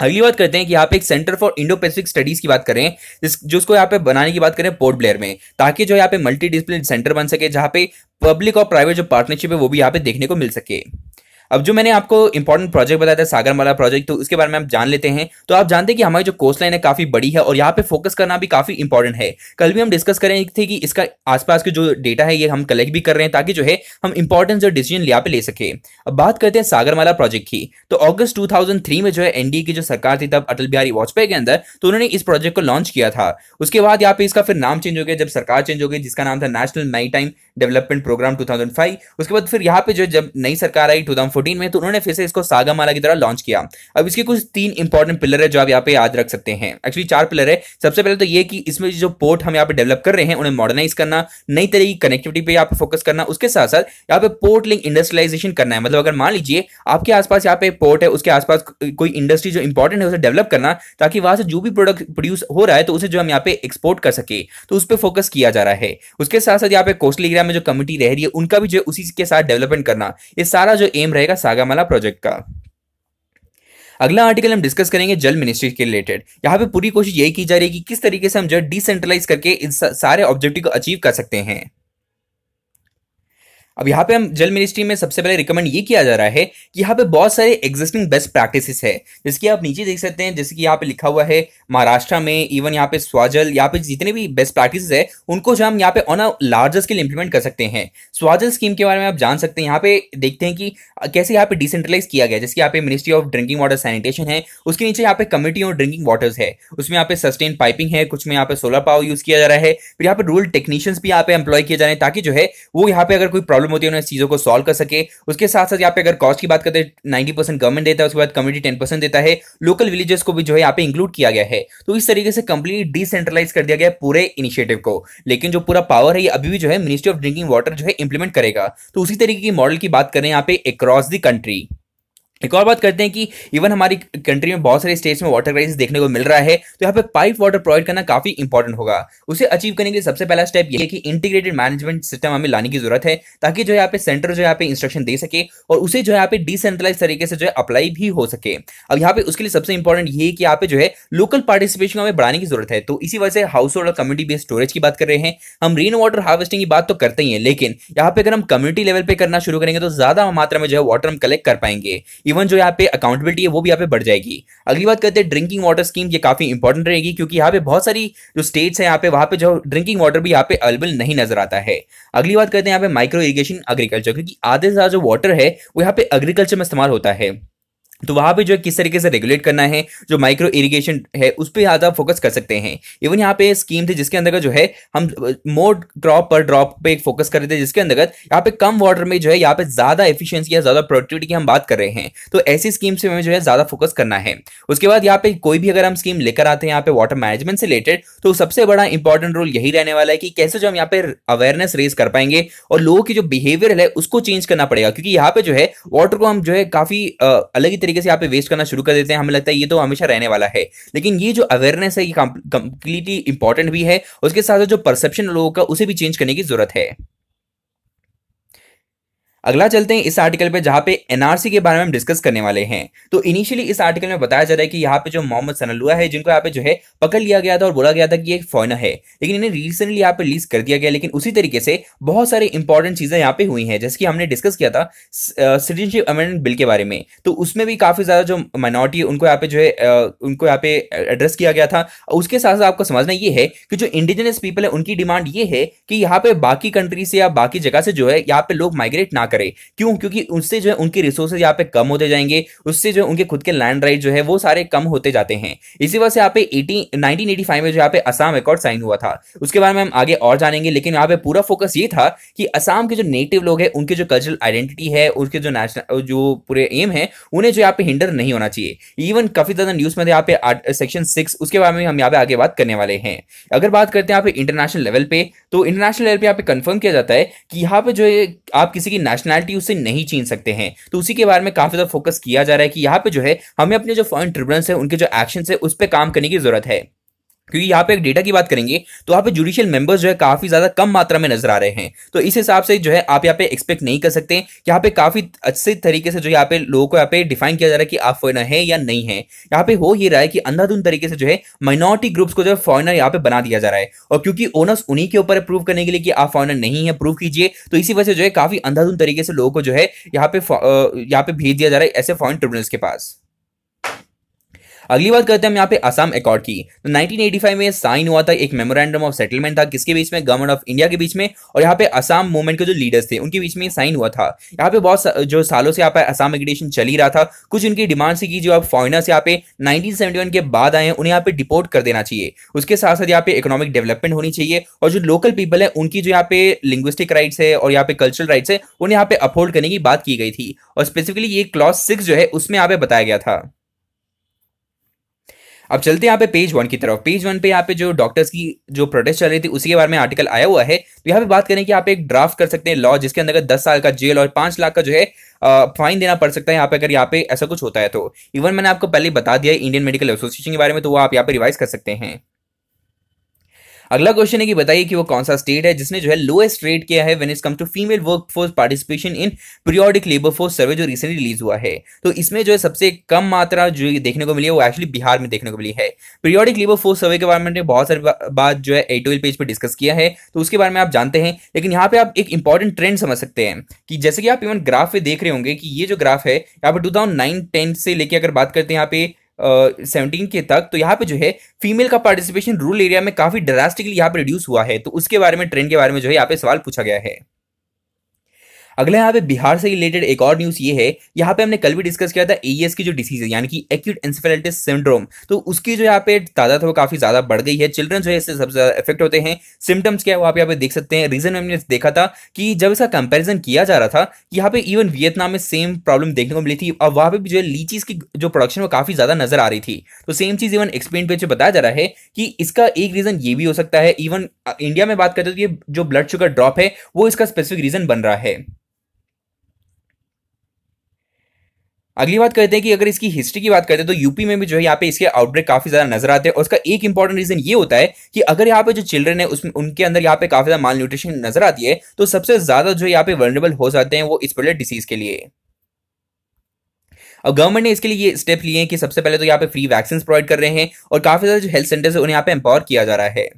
अगली बात करते हैं कि यहाँ पे एक centre for Indo Pacific studies की बात करें, जिस, जो उसको यहाँ पे बनाने की बात करें पोर्ट ब्लेयर में, ताकि जो यहाँ पे मल्टी डिसिप्लिन सेंटर बन सके, जहाँ पे पब्लिक और प्राइवेट जो पार्टनरशिप है, वो भी यहाँ पे देखने को मिल सके। अब जो मैंने आपको इंपॉर्टेंट प्रोजेक्ट बताया था, सागरमाला प्रोजेक्ट तो उसके बारे में आप जान लेते हैं। तो आप जानते हैं कि हमारी जो कोस्ट लाइन है काफ़ी बड़ी है और यहाँ पे फोकस करना भी काफ़ी इंपॉर्टेंट है। कल भी हम डिस्कस कर रहे थे कि इसका आसपास के जो डेटा है, ये हम कलेक्ट भी कर रहे हैं ताकि जो है, हम इंपॉर्टेंट जो डिसीज़न यहाँ पे ले सके। अब बात करते हैं सागरमाला प्रोजेक्ट की। तो अगस्त टू में जो है एनडीए की जो सरकार थी तब अटल बिहारी वाजपेयी के अंदर तो उन्होंने इस प्रोजेक्ट को लॉन्च किया था। उसके बाद यहाँ पे इसका फिर नाम चेंज हो गया, जब सरकार चेंज हो गई, जिसका नाम था national night time development programme 2005 उसके बाद फिर यहाँ पे जो जब नई सरकार आई 2014 में तो उन्होंने फिर से इसको सागा माला की तरह लॉन्च किया। अब इसके कुछ तीन इंपॉर्टेंट पिलर है जो आप यहाँ पे याद रख सकते हैं। एक्चुअली चार पिलर है। सबसे पहले तो ये कि इसमें जो पोर्ट हम यहाँ पे डेवलप कर रहे हैं, उन्हें मॉडर्नाइज करना, नई तरह की कनेक्टिविटी पे यहाँ पे फोकस करना, उसके साथ साथ यहाँ पे पोर्ट लिंक इंडस्ट्रियलाइजेशन करना है। मतलब अगर मान लीजिए आपके आसपास यहाँ पे पोर्ट है, उसके आसपास कोई इंडस्ट्री जो इंपॉर्टेंट है, उसे डेवलप करना, ताकि वहाँ से जो भी प्रोडक्ट प्रोड्यूस हो रहा है तो उसे जो हम यहाँ पे एक्सपोर्ट कर सके तो उस पर फोकस किया जा रहा है। उसके साथ साथ यहाँ पे कोस्टल एरिया में जो कमिटी रह रही है, उनका भी जो उसी के साथ डेवलपमेंट करना। ये सारा जो एम रहेगा सागामाला प्रोजेक्ट का। अगला आर्टिकल हम डिस्कस करेंगे जल मिनिस्ट्री के रिलेटेड यहाँ पे पूरी कोशिश यही की जा रही है कि किस तरीके से हम जो डिसेंट्रलाइज करके इन सारे ऑब्जेक्टिव को अचीव कर सकते हैं। अब यहाँ पे हम जल मिनिस्ट्री में सबसे पहले रिकमेंड ये किया जा रहा है कि यहाँ पे बहुत सारे एग्जिस्टिंग बेस्ट प्रैक्टिसेस है। जिसकी आप नीचे देख सकते हैं, जैसे कि यहाँ पे लिखा हुआ है महाराष्ट्र में इवन यहाँ पे स्वाजल यहाँ पे जितने भी बेस्ट प्रैक्टिस है उनको जो हम यहाँ पे on a larger scale implement कर सकते हैं स्वाजल स्कीम के बारे में आप जान सकते हैं यहाँ पे देखते हैं कि कैसे यहाँ पे डिसेंट्रलाइज किया गया जैसे यहाँ पे ministry of drinking water sanitation है उसके नीचे यहाँ पे कमिटी ऑफ़ ड्रिंकिंग वाटर्स है उसमें यहाँ पे सस्टेन पाइपिंग है कुछ में यहाँ पे सोलर पावर यूज़ किया जा रहा है फिर यहाँ पे रूरल टेक्नीशियंस भी यहाँ पे एम्प्लॉय किए जा रहे हैं ताकि जो है वो यहाँ पे अगर कोई प्रॉब्लम होती है उन्हें चीज़ों को सॉल्व कर सके उसके साथ साथ यहाँ पे अगर कॉस्ट की बात करते हैं नाइन्टी गवर्नमेंट देता है उसके बाद कम्युनिटी टेन देता है लोकल विलेजेस को भी जो है यहाँ पे इंक्लूड किया गया है तो इस तरीके से कंप्लीट डिसेंट्रलाइज कर दिया गया पूरे इनिशिएटिव को। लेकिन जो पूरा पावर है, ये अभी भी जो है मिनिस्ट्री ऑफ़ ड्रिंकिंग वाटर जो है इंप्लीमेंट करेगा। तो उसी तरीके की मॉडल की बात करें यहाँ पे अक्रॉस द कंट्री एक और बात करते हैं कि इवन हमारी कंट्री में बहुत सारे स्टेट्स में वाटर क्राइसिस देखने को मिल रहा है तो यहाँ पे पाइप वाटर प्रोवाइड करना काफ़ी इंपॉर्टेंट होगा। उसे अचीव करने के लिए सबसे पहला स्टेप ये है कि इंटीग्रेटेड मैनेजमेंट सिस्टम हमें लाने की ज़रूरत है, ताकि जो यहाँ पे सेंटर जो यहाँ पे इंस्ट्रक्शन दे सके और उसे जो यहाँ पे डिसेंट्रलाइज तरीके से जो है अप्लाई भी हो सके। अब यहाँ पे उसके लिए सबसे इंपॉर्टेंट ये है कि यहाँ पे जो है लोकल पार्टिसिपेशन हमें बढ़ाने की ज़रूरत है। तो इसी वजह से हाउस होल्ड और कम्युनिटी बेस्ड स्टोरेज की बात कर रहे हैं। हम रेन वाटर हार्वेस्टिंग की बात तो करते ही है, लेकिन यहाँ पे अगर हम कम्युनिटी लेवल पे करना शुरू करेंगे तो ज़्यादा मात्रा में जो है वाटर हम कलेक्ट कर पाएँगे। इवन जो यहाँ पे अकाउंटेबिलिटी है, वो भी यहाँ पे बढ़ जाएगी। अगली बात करते हैं ड्रिंकिंग वाटर स्कीम ये काफ़ी इंपॉर्टेंट रहेगी, क्योंकि यहाँ पे बहुत सारी जो स्टेट्स हैं, यहाँ पे वहाँ पे जो ड्रिंकिंग वाटर भी यहाँ पे अवेलेबल नहीं नज़र आता है। अगली बात करते हैं, यहाँ पे माइक्रो इरीगेशन एग्रीकल्चर क्योंकि आधे से ज़्यादा जो वाटर है, वो यहाँ पे एग्रीकल्चर में इस्तेमाल होता है। तो वहाँ पे जो है किस तरीके से रेगुलेट करना है, जो माइक्रो इरिगेशन है, उस पर ज़्यादा फोकस कर सकते हैं। इवन यहाँ पे स्कीम थी जिसके अंतर्गत जो है, हम मोर क्रॉप पर ड्रॉप पे फोकस कर रहे थे, जिसके अंतर्गत यहाँ पे कम वाटर में जो है, यहाँ पे ज़्यादा एफिशिएंसी या ज़्यादा प्रोडक्टिविटी की हम बात कर रहे हैं। तो ऐसी स्कीम से हमें जो है, ज़्यादा फोकस करना है। उसके बाद यहाँ पे कोई भी अगर हम स्कीम लेकर आते हैं, यहाँ पे वाटर मैनेजमेंट से रिलेटेड तो सबसे बड़ा इंपॉर्टेंट रोल यही रहने वाला है कि कैसे जो हम यहाँ पे अवेयरनेस रेज कर पाएँगे और लोगों की जो बिहेवियर है, उसको चेंज करना पड़ेगा। क्योंकि यहाँ पे जो है वाटर को हम जो है, काफ़ी अलग ही तरीके से यहाँ पे वेस्ट करना शुरू कर देते हैं, हमें लगता है ये तो हमेशा रहने वाला है। लेकिन ये जो अवेयरनेस है, ये कंप्लीटली इंपॉर्टेंट भी है, उसके साथ जो परसेप्शन लोगों का, उसे भी चेंज करने की ज़रूरत है। अगला चलते हैं इस आर्टिकल पे, जहाँ पे एनआरसी के बारे में हम डिस्कस करने वाले हैं। तो इनिशियली इस आर्टिकल में बताया जा रहा है कि यहाँ पे जो मोहम्मद सनलुआ है, जिनको यहाँ पे जो है पकड़ लिया गया था और बोला गया था कि ये फॉरनर है। लेकिन इन्हें रिसेंटली यहाँ पे लीज कर दिया गया, लेकिन उसी तरीके से बहुत सारे इंपॉर्टेंट चीज़ें यहाँ पे हुई हैं, जैसे कि हमने डिस्कस किया था सिटीजनशिप अमेंडमेंट बिल के बारे में। तो उसमें भी काफ़ी ज़्यादा जो माइनॉरिटी उनको यहाँ पे जो है उनको यहाँ पे एड्रेस किया गया था। उसके साथ साथ आपको समझना ये है कि जो इंडिजिनियस पीपल है, उनकी डिमांड ये है कि यहाँ पे बाकी कंट्री से या बाकी जगह से जो है, यहाँ पे लोग माइग्रेट ना करें क्यों क्योंकि उससे जो है उनके रिसोर्सेज यहाँ पे कम होते जाएँगे उससे जो है उनके खुद के लैंड राइट जो है वो सारे कम होते जाते हैं इसी वजह से यहाँ पे एटी नाइनटीन में जो यहाँ पे असम अकॉर्ड साइन हुआ था उसके बारे में हम आगे और जानेंगे लेकिन यहाँ पे पूरा फोकस ये था कि असम के जो नेटिव लोग हैं उनके जो कल्चरल आइडेंटिटी है उनके जो नेशनल जो पूरे एम है उन्हें जो यहाँ पे हिंडर नहीं होना चाहिए इवन काफ़ी ज़्यादा न्यूज़ में यहाँ पे सेक्शन सिक्स उसके बारे में हम यहाँ पे आगे बात करने वाले हैं अगर बात करते हैं यहाँ पे इंटरनेशनल लेवल पे तो इंटरनेशनल लेवल पे यहाँ पे कंफर्म किया जाता है कि यहाँ पे जो है आप किसी की नेशनैलिटी उससे नहीं छीन सकते हैं। तो उसी के बारे में काफ़ी ज़्यादा फोकस किया जा रहा है कि यहाँ पे जो है, हमें अपने जो फॉरन ट्रिब्यूनल्स है, उनके जो एक्शन है, उस पर काम करने की ज़रूरत है। क्योंकि यहाँ पे एक डेटा की बात करेंगे तो यहाँ पे जुडिशियल मेंबर्स जो है काफ़ी ज़्यादा कम मात्रा में नज़र आ रहे हैं। तो इस हिसाब से जो है आप यहाँ पे एक्सपेक्ट नहीं कर सकते। यहाँ पे काफ़ी अच्छे तरीके से जो यहाँ पे लोगों को यहाँ पे डिफाइन किया जा रहा है कि आप फॉरनर है या नहीं है। यहाँ पे हो ये रहा है कि अंधाधुन तरीके से जो है माइनॉरिटी ग्रुप्स को जो है फॉरनर यहाँ पे बना दिया जा रहा है। और क्योंकि ओनर्स उन्हीं के ऊपर प्रूव करने के लिए कि आप फॉरनर नहीं है प्रूव कीजिए तो इसी वजह से जो है काफ़ी अंधाधुन तरीके से लोगों को जो है यहाँ पे यहाँ पे भेज दिया जा रहा है ऐसे फॉरन ट्रिब्यूनल्स के पास। अगली बात करते हैं हम यहाँ पे असम अकॉर्ड की तो 1985 में साइन हुआ था एक मेमोरेंडम ऑफ़ सेटलमेंट था किसके बीच में गवर्नमेंट ऑफ़ इंडिया के बीच में और यहाँ पे असम मूवमेंट के जो लीडर्स थे उनके बीच में साइन हुआ था यहाँ पे बहुत जो सालों से यहाँ पे असम मिग्रेशन चल ही रहा था कुछ उनकी डिमांड से कि जो अब फॉरनर्स यहाँ पे नाइनटीन के बाद आए हैं उन्हें यहाँ पे डिपोर्ट कर देना चाहिए उसके साथ साथ यहाँ पे इकोनॉमिक डेवलपमेंट होनी चाहिए और जो लोकल पीपल है उनकी जो यहाँ पे लिंग्विस्टिक राइट्स है और यहाँ पे कल्चरल राइट्स है उन्हें यहाँ पे अफोर्ड करने की बात की गई थी और स्पेसिफिकली ये क्लॉज सिक्स जो है उसमें यहाँ पे बताया गया था अब चलते हैं यहाँ पे पेज वन की तरफ़। पेज वन पे यहाँ पे जो डॉक्टर्स की जो प्रोटेस्ट चल रही थी, उसी के बारे में आर्टिकल आया हुआ है। तो यहाँ पे बात करें कि आप एक ड्राफ्ट कर सकते हैं लॉ जिसके अंदर दस साल का जेल और पाँच लाख का जो है फाइन देना पड़ सकता है यहाँ पे अगर यहाँ पे ऐसा कुछ होता है तो। इवन मैंने आपको पहले बता दिया इंडियन मेडिकल एसोसिएशन के बारे में तो वो आप यहाँ पे रिवाइज कर सकते हैं। अगला क्वेश्चन है कि बताइए कि वो कौन सा स्टेट है, जिसने जो है लोएस्ट रेट किया है when is come to female work force participation in periodic labour force survey जो रिसेंटली रिलीज़ हुआ है। तो इसमें जो है सबसे कम मात्रा जो देखने को मिली है, वो एक्चुअली बिहार में देखने को मिली है। पीरियोडिक लेबर फोर्स सर्वे के बारे में बहुत सारी बात जो है एटोल पेज पर डिस्कस किया है तो उसके बारे में आप जानते हैं। लेकिन यहाँ पे आप एक इंपॉर्टेंट ट्रेंड समझ सकते हैं कि जैसे कि आप इवन ग्राफ पे देख रहे होंगे कि ये जो ग्राफ है, यहाँ पे टू थाउज़ेंड से लेके अगर बात करते हैं यहाँ पे सेवनटीन के तक तो यहाँ पे जो है फीमेल का पार्टिसिपेशन रूरल एरिया में काफ़ी ड्रास्टिकली यहाँ पे रिड्यूस हुआ है। तो उसके बारे में ट्रेंड के बारे में जो है, यहाँ पे सवाल पूछा गया है। अगला यहाँ पे बिहार से रिलेटेड एक और न्यूज़ ये है, यहाँ पे हमने कल भी डिस्कस किया था एईएस की जो डिसीज है, यानी कि एक्यूट एंसेफेलाइटिस सिंड्रोम तो उसकी जो यहाँ पे तादाद वो काफ़ी ज़्यादा बढ़ गई है। चिल्ड्रन जो है इससे सबसे ज़्यादा इफ़ेक्ट होते हैं। सिम्टम्स क्या है वो आप यहाँ पे देख सकते हैं। रीजन हमने देखा था कि जब इसका कंपेरिजन किया जा रहा था कि यहाँ पे इवन वियतनाम में सेम प्रॉब्लम देखने को मिली थी। और वहाँ पे भी जो है लीचीज की जो प्रोडक्शन वो काफ़ी ज़्यादा नज़र आ रही थी। तो सेम चीज़ इवन एक्सप्लेन पे बताया जा रहा है कि इसका एक रीजन ये भी हो सकता है। इवन इंडिया में बात करते तो ये जो ब्लड शुगर ड्रॉप है, वो इसका स्पेसिफिक रीजन बन रहा है। अगली बात करते हैं कि अगर इसकी हिस्ट्री की बात करते हैं तो यूपी में भी जो है यहाँ पे इसके आउटब्रेक काफ़ी ज़्यादा नज़र आते हैं और उसका एक इंपॉर्टेंट रीजन ये होता है कि अगर यहाँ पे जो चिल्ड्रन है, उसमें उनके अंदर यहाँ पे काफ़ी ज़्यादा माल न्यूट्रिशन नज़र आती है तो सबसे ज़्यादा जो यहाँ पे वर्नेबल हो जाते हैं वो इस पर्टिकुलर डिसीज के लिए। अब गवर्नमेंट ने इसके लिए ये स्टेप लिए हैं कि सबसे पहले तो यहाँ पे फ्री वैक्सीन प्रोवाइड कर रहे हैं और काफ़ी ज़्यादा जो हेल्थ सेंटर्स है, उन्हें यहाँ पे एम्पावर किया जा रहा है।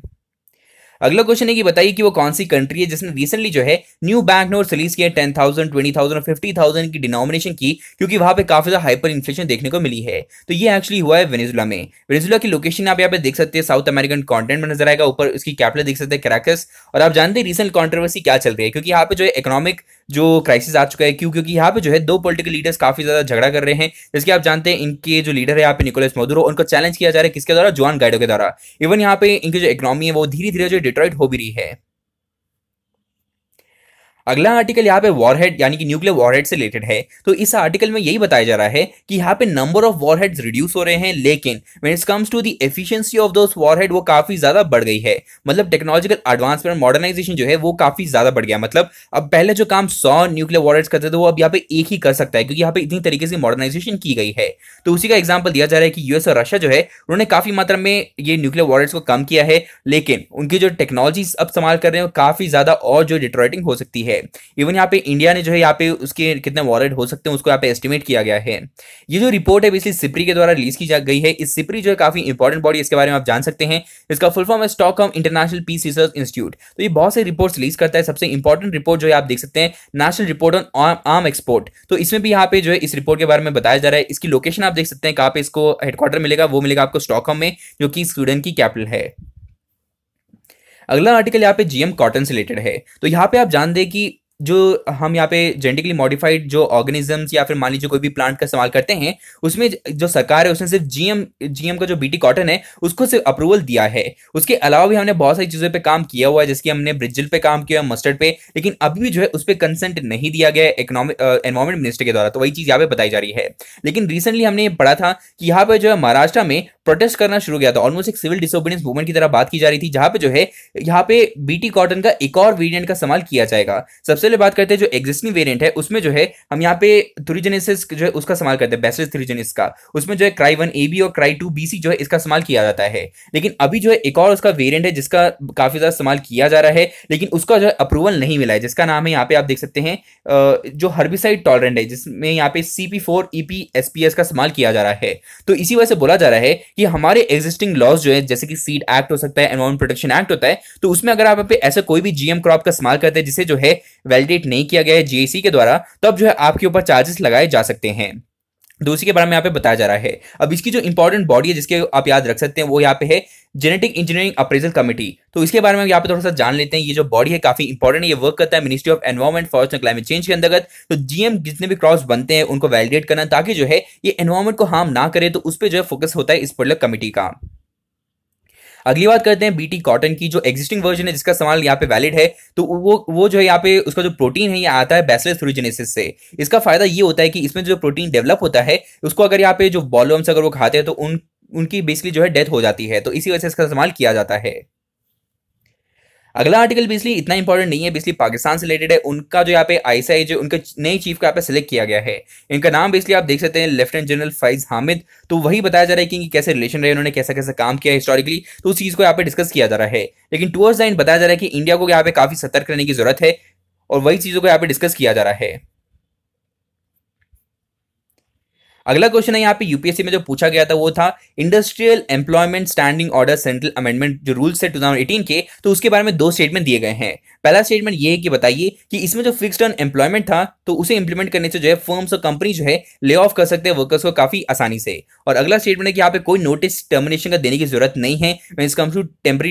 अगला क्वेश्चन है कि बताइए कि वो कौन सी कंट्री है जिसने रिसेंटली जो है न्यू बैंक नोट रिलीज़ किए टेन थाउज़ेंड ट्वेंटी थाउज़ेंड और फिफ्टी थाउज़ेंड की डिनोमिनेशन की, क्योंकि वहाँ पे काफ़ी ज़्यादा हाइपर इन्फ्लेशन देखने को मिली है। तो ये एक्चुअली हुआ है वेनेजुला में। वेनेजुला की लोकेशन आप यहाँ पे देख सकते हैं साउथ अमेरिकन कॉन्टेंट में नज़र आएगा, ऊपर उसकी कैपिटल देख सकते हैं क्रैकस और आप जानते हैं रिसेंट कॉन्ट्रोवर्सी क्या चल रही है? क्योंकि यहाँ पे जो है इकोनॉमिक जो क्राइसिस आ चुका है, क्यों? क्योंकि यहाँ पे जो है दो पॉलिटिकल लीडर्स काफ़ी ज़्यादा झगड़ा कर रहे हैं। जैसे आप जानते हैं, इनके जो लीडर है यहाँ पे निकोलस मोदुरो उनको चैलेंज किया जा रहा है किसके द्वारा? जुआन गाइडो के द्वारा। इवन यहाँ पे इनकी जो इकोनॉमी है, वो धीरे धीरे जो डिट्रॉइट हो भी रही है। अगला आर्टिकल यहाँ पे वॉरहेड यानी कि न्यूक्लियर वॉरहेड से रिलेटेड है। तो इस आर्टिकल में यही बताया जा रहा है कि यहाँ पे नंबर ऑफ़ वॉरहेड्स रिड्यूस हो रहे हैं, लेकिन when it comes to the efficiency of those warhead वो काफ़ी ज़्यादा बढ़ गई है। मतलब टेक्नोलॉजिकल एडवांसमेंट मॉडर्नाइजेशन जो है, वो काफ़ी ज़्यादा बढ़ गया। मतलब अब पहले जो काम सौ न्यूक्लियर वॉरहेड्स करते थे, वो अब यहाँ पे एक ही कर सकता है, क्योंकि यहाँ पे इतनी तरीके से मॉडर्नाइजेशन की गई है। तो उसी का एग्ज़ाम्पल दिया जा रहा है कि यूएस और रशिया जो है, उन्होंने काफ़ी मात्रा में ये न्यूक्लियर वॉरहेड्स को कम किया है, लेकिन उनकी जो टेक्नोलॉजी अब इस्तेमाल कर रहे हैं काफ़ी ज़्यादा और जो डिट्रॉइटिंग हो सकती है। इवन यहाँ पे इंडिया ने जो है, यहाँ पे उसके कितने वॉलेट हो सकते हैं, उसको यहाँ पे एस्टिमेट किया गया है। ये जो रिपोर्ट है बेसिकली सिप्री के द्वारा रिलीज़ की जा गई है। इस सिप्री जो है, काफ़ी इंपॉर्टेंट बॉडी इसके बारे में आप जान सकते हैं। इसका फुल फॉर्म है Stockholm International Peace Research Institute तो ये बहुत सारी रिपोर्ट रिलीज़ करता है। सबसे इंपॉर्टेंट रिपोर्ट जो है, आप देख सकते हैं national report on arm export तो इसमें भी यहाँ पे जो है, इस रिपोर्ट के बारे में बताया जा रहा है। इसकी लोकेशन आप देख सकते हैं, कहाँ पे इसको हेडक्वार्टर मिलेगा, वो मिलेगा आपको स्टॉकहोम में, जो कि स्वीडन की कैपिटल है। अगला आर्टिकल यहाँ पे जीएम कॉटन से रिलेटेड है। तो यहाँ पे आप जान दें कि जो हम यहाँ पे जेनेटिकली मॉडिफाइड जो ऑर्गेनिजम्स या फिर मान लीजिए कोई भी प्लांट का इस्तेमाल करते हैं, उसमें जो सरकार है, उसने सिर्फ़ जीएम जीएम का जो बीटी कॉटन है, उसको सिर्फ़ अप्रूवल दिया है। उसके अलावा भी हमने बहुत सारी चीज़ों पे काम किया हुआ है जैसे कि हमने ब्रिजिल पे काम किया मस्टर्ड पे, लेकिन अभी भी जो है, उस पर कंसेंट नहीं दिया गया है इकोनॉमिक एनवायरमेंट मिनिस्टर के द्वारा। तो वही चीज़ यहाँ पे बताई जा रही है। लेकिन रिसेंटली हमने पढ़ा था कि यहाँ पर जो है, महाराष्ट्र में प्रोटेस्ट करना शुरू किया था। ऑलमोस्ट एक सिविल डिसोबिडियंस मूवमेंट की तरह बात की जा रही थी, जहाँ पे जो है, यहाँ पे बीटी कॉटन का एक और वेरियंट का इस्तेमाल किया जाएगा। सबसे पहले बात करते हैं जो एग्जिस्टिंग वेरिएंट है, उसमें जो है, हम यहाँ पे थ्रीजेनेसिस जो है, उसका इस्तेमाल करते हैं बेसिस थ्रीजेनिस का। उसमें जो है क्राई वन ए बी और क्राई टू बी सी जो है, इसका इस्तेमाल किया जाता है। लेकिन अभी जो है, एक और उसका वेरियंट है, जिसका काफ़ी ज़्यादा इस्तेमाल किया जा रहा है, लेकिन उसका जो है अप्रूवल नहीं मिला है। जिसका नाम है, यहाँ पे आप देख सकते हैं जो हर्बिसाइड टॉलरेंट है, जिसमें यहाँ पे C P four E P S P S का इस्तेमाल किया जा रहा है। तो इसी वजह से बोला जा रहा है कि हमारे एग्जिस्टिंग लॉज जो है, जैसे कि सीड एक्ट हो सकता है एनवायरमेंट प्रोटेक्शन एक्ट होता है तो उसमें अगर आप ऐसा कोई भी जीएम क्रॉप का इस्तेमाल करते हैं, जिसे जो है वैलिडेट नहीं किया गया है जीएसी के द्वारा, तब जो है आपके ऊपर चार्जेस लगाए जा सकते हैं। दूसरी के बारे में यहाँ पे बताया जा रहा है। अब इसकी जो इंपॉर्टेंट बॉडी है, जिसके आप याद रख सकते हैं, वो यहाँ पे है जेनेटिक इंजीनियरिंग अप्रेजल कमेटी तो इसके बारे में यहाँ पे थोड़ा सा जान लेते हैं। ये जो बॉडी है, काफ़ी इंपॉर्टेंट ये वर्क करता है ministry of environment forest and climate change के अंतर्गत। तो जीएम जितने भी क्रॉप्स बनते हैं, उनको वैलिडेट करना, ताकि जो है ये एनवायरमेंट को हार्म ना करे तो उस पर जो है फोकस होता है इस पर्टिकुलर कमेटी का। अगली बात करते हैं बीटी कॉटन की, जो एग्जिस्टिंग वर्जन है, जिसका सवाल यहाँ पे वैलिड है तो वो वो जो है यहाँ पे, उसका जो प्रोटीन है, ये आता है बैसलेस थ्रोजेनेसिस से। इसका फ़ायदा ये होता है कि इसमें जो प्रोटीन डेवलप होता है, उसको अगर यहाँ पे जो बॉलवर्म्स अगर वो खाते हैं तो उन, उनकी बेसिकली जो है डेथ हो जाती है तो इसी वजह से इसका इस्तेमाल किया जाता है। अगला आर्टिकल बेसिकली इतना इंपॉर्टेंट नहीं है बेसिकली पाकिस्तान से रिलेटेड है। उनका जो यहाँ पे आईसीआई जो, उनके नई चीफ का यहाँ पे सिलेक्ट किया गया है। इनका नाम बेसिकली आप देख सकते हैं लेफ्टिनेंट जनरल फैज हामिद तो वही बताया जा रहा है कि कैसे रिलेशन रहे उन्होंने, कैसा कैसा काम किया हिस्टोरिकली तो उस चीज़ को यहाँ पे डिस्कस किया जा रहा है। लेकिन टूअर्स द बताया जा रहा है कि इंडिया को यहाँ पे काफ़ी सतर्क रहने की ज़रूरत है और वही चीज़ों को यहाँ पे डिस्कस किया जा रहा है। अगला क्वेश्चन है यहाँ पे यूपीएससी में जो पूछा गया था वो था industrial employment standing order central amendment जो रूल्स है 2018 के तो उसके बारे में दो स्टेटमेंट दिए गए हैं। पहला स्टेटमेंट ये है कि बताइए कि इसमें जो फिक्स टर्म एम्प्लॉयमेंट था तो उसे इंप्लीमेंट करने से जो है फर्म्स और कंपनी जो है ले ऑफ़ कर सकते हैं वर्कर्स को काफ़ी आसानी से। और अगला स्टेटमेंट है कि यहाँ पे कोई नोटिस टर्मिनेशन का देने की ज़रूरत नहीं है वेन इस कम्स टू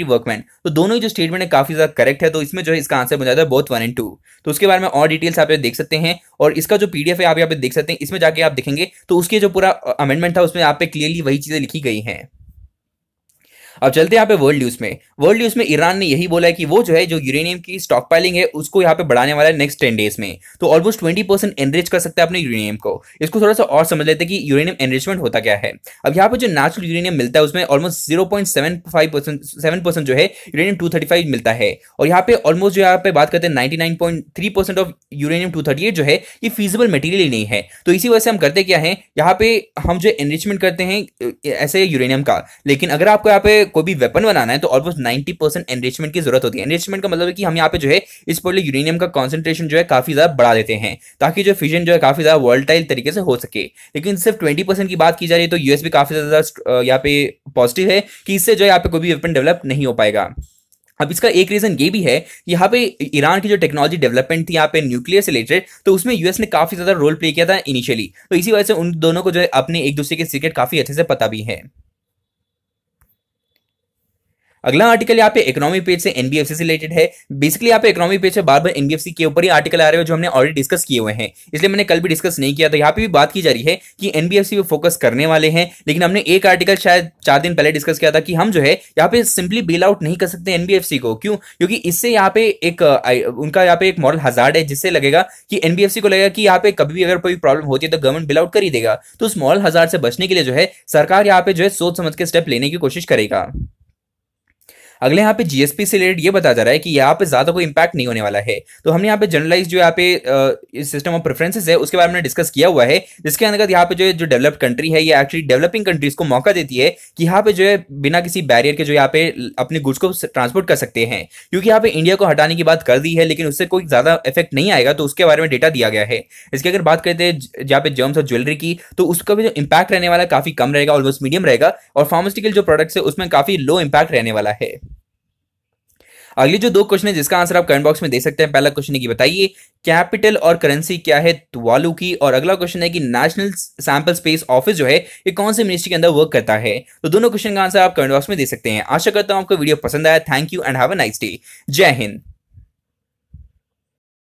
वर्कमैन तो दोनों ही जो स्टेटमेंट है काफ़ी ज़्यादा करेक्ट है तो इसमें जो है इसका आंसर बन जाता है बहुत वन एंड टू तो उसके बारे में और डिटेल्स आप देख सकते हैं और इसका जो पीडीएफ है आप यहाँ पे देख सकते हैं, इसमें जाके आप देखेंगे तो उसके जो पूरा अमेंडमेंट था, उसमें आप पे क्लियरली वही चीज़ें लिखी गई हैं। अब चलते यहाँ पे वर्ल्ड न्यूज़ में। वर्ल्ड न्यूज़ में ईरान ने यही बोला है कि वो जो है, जो यूरेनियम की स्टॉक पाइलिंग है, उसको यहाँ पे बढ़ाने वाला है नेक्स्ट टेन डेज़ में। तो ऑलमोस्ट ट्वेंटी परसेंट एनरिच कर सकता है अपने यूरेनियम को। इसको थोड़ा सा और समझ लेते हैं कि यूरेनियम एनरिचमेंट होता क्या है। अब यहाँ पे जो नेचुरल यूरेनियम मिलता है, उसमें almost zero point seven five percent seven percent जो है यूरेनियम टू थर्टी फाइव मिलता है। और यहाँ पे ऑलमोस्ट जो यहाँ पे बात करते हैं ninety nine point three percent of uranium two thirty eight जो है, ये फीजिबल मटेरियल ही नहीं है। तो इसी वजह से हम करते क्या है, यहाँ पे हम जो एनरिचमेंट करते हैं, ऐसे यूरेनियम का। लेकिन अगर आपको यहाँ पे कोई भी वेपन बनाना है तो ऑलमोस्ट नाइनटी परसेंट एनरिचमेंट की ज़रूरत होती है। एनरिचमेंट का मतलब है कि हम यहाँ पे जो है, इस पर यूरेनियम का कॉन्सेंट्रेशन जो है काफ़ी ज़्यादा बढ़ा देते हैं, ताकि जो फिजन जो है काफ़ी ज़्यादा वर्ल्टाइल तरीके से हो सके। लेकिन सिर्फ़ ट्वेंटी परसेंट की बात की जा रही है तो यूएस भी काफ़ी ज़्यादा यहाँ पे पॉजिटिव है कि इससे जो है यहाँ पे कोई भी वेपन डेवलप नहीं हो पाएगा। अब इसका एक रीजन ये भी है कि यहाँ पे ईरान की जो टेक्नोलॉजी डेवलपमेंट थी, यहाँ पे न्यूक्लियर से रिलेटेड तो उसमें यूएस ने काफ़ी ज़्यादा रोल प्ले किया था इनिशियली तो इसी वजह से उन दोनों को जो है अपने एक दूसरे के सीक्रेट काफ़ी अच्छे से पता भी है। अगला आर्टिकल यहाँ पे इकोनॉमी पेज से एनबीएफसी से रिलेटेड है। बेसिकली यहाँ पे इकोनॉमी पेज से बार बार एनबीएफसी के ऊपर ही आर्टिकल आ रहे हैं जो हमने ऑलरेडी डिस्कस किए हुए हैं। इसलिए मैंने कल भी डिस्कस नहीं किया था यहाँ पे भी बात की जा रही है कि एनबीएफसी पे फोकस करने वाले हैं, लेकिन हमने एक आर्टिकल शायद चार दिन पहले डिस्कस किया था कि हम जो है यहाँ पे सिंपली बेल आउट नहीं कर सकते एनबीएफसी को। क्यों? क्योंकि इससे यहाँ पे एक उनका यहाँ पे एक मॉडल हजार्ड है, जिससे लगेगा कि एनबीएफसी को लगेगा कि यहाँ पे कभी भी अगर कोई प्रॉब्लम होती है तो गवर्नमेंट बिल आउट कर ही देगा। तो उस मॉडल हज़ार से बचने के लिए जो है, सरकार यहाँ पे जो है सोच समझ के स्टेप लेने की कोशिश करेगा। अगले यहाँ पे जीएसपी से रिलेटेड ये बता जा रहा है कि यहाँ पे ज़्यादा कोई इंपैक्ट नहीं होने वाला है। तो हमने यहाँ पे जनरलाइज जो यहाँ पे सिस्टम ऑफ़ प्रेफरेंसेस है, उसके बारे में डिस्कस किया हुआ है। जिसके अंतर्गत यहाँ पे जो जो डेवलप्ड कंट्री है, ये एक्चुअली डेवलपिंग कंट्रीज़ को मौका देती है कि यहाँ पे जो है, बिना किसी बैरियर के जो यहाँ पे अपने गुड्स को ट्रांसपोर्ट कर सकते हैं। क्योंकि यहाँ पे इंडिया को हटाने की बात कर दी है, लेकिन उससे कोई ज़्यादा इफ़ेक्ट नहीं आएगा तो उसके बारे में डेटा दिया गया है। इसकी अगर बात करते हैं जहाँ पे जर्म्स और ज्वेलरी की तो उसका भी जो इम्पैक्ट रहने वाला काफ़ी कम रहेगा ऑलमोस्ट मीडियम रहेगा, और फार्मास्टिकल जो प्रोडक्ट्स है, उसमें काफ़ी लो इम्पैक्ट रहने वाला है। अगली जो दो क्वेश्चन है, जिसका आंसर आप कमेंट बॉक्स में दे सकते हैं, पहला क्वेश्चन है कि बताइए कैपिटल और करेंसी क्या है तुवालू की? और अगला क्वेश्चन है कि नेशनल सैंपल स्पेस ऑफ़िस जो है, ये कौन से मिनिस्ट्री के अंदर वर्क करता है? तो दोनों क्वेश्चन का आंसर आप कमेंट बॉक्स में दे सकते हैं। आशा करता हूँ आपको वीडियो पसंद आया। Thank you and have a nice day जय हिंद।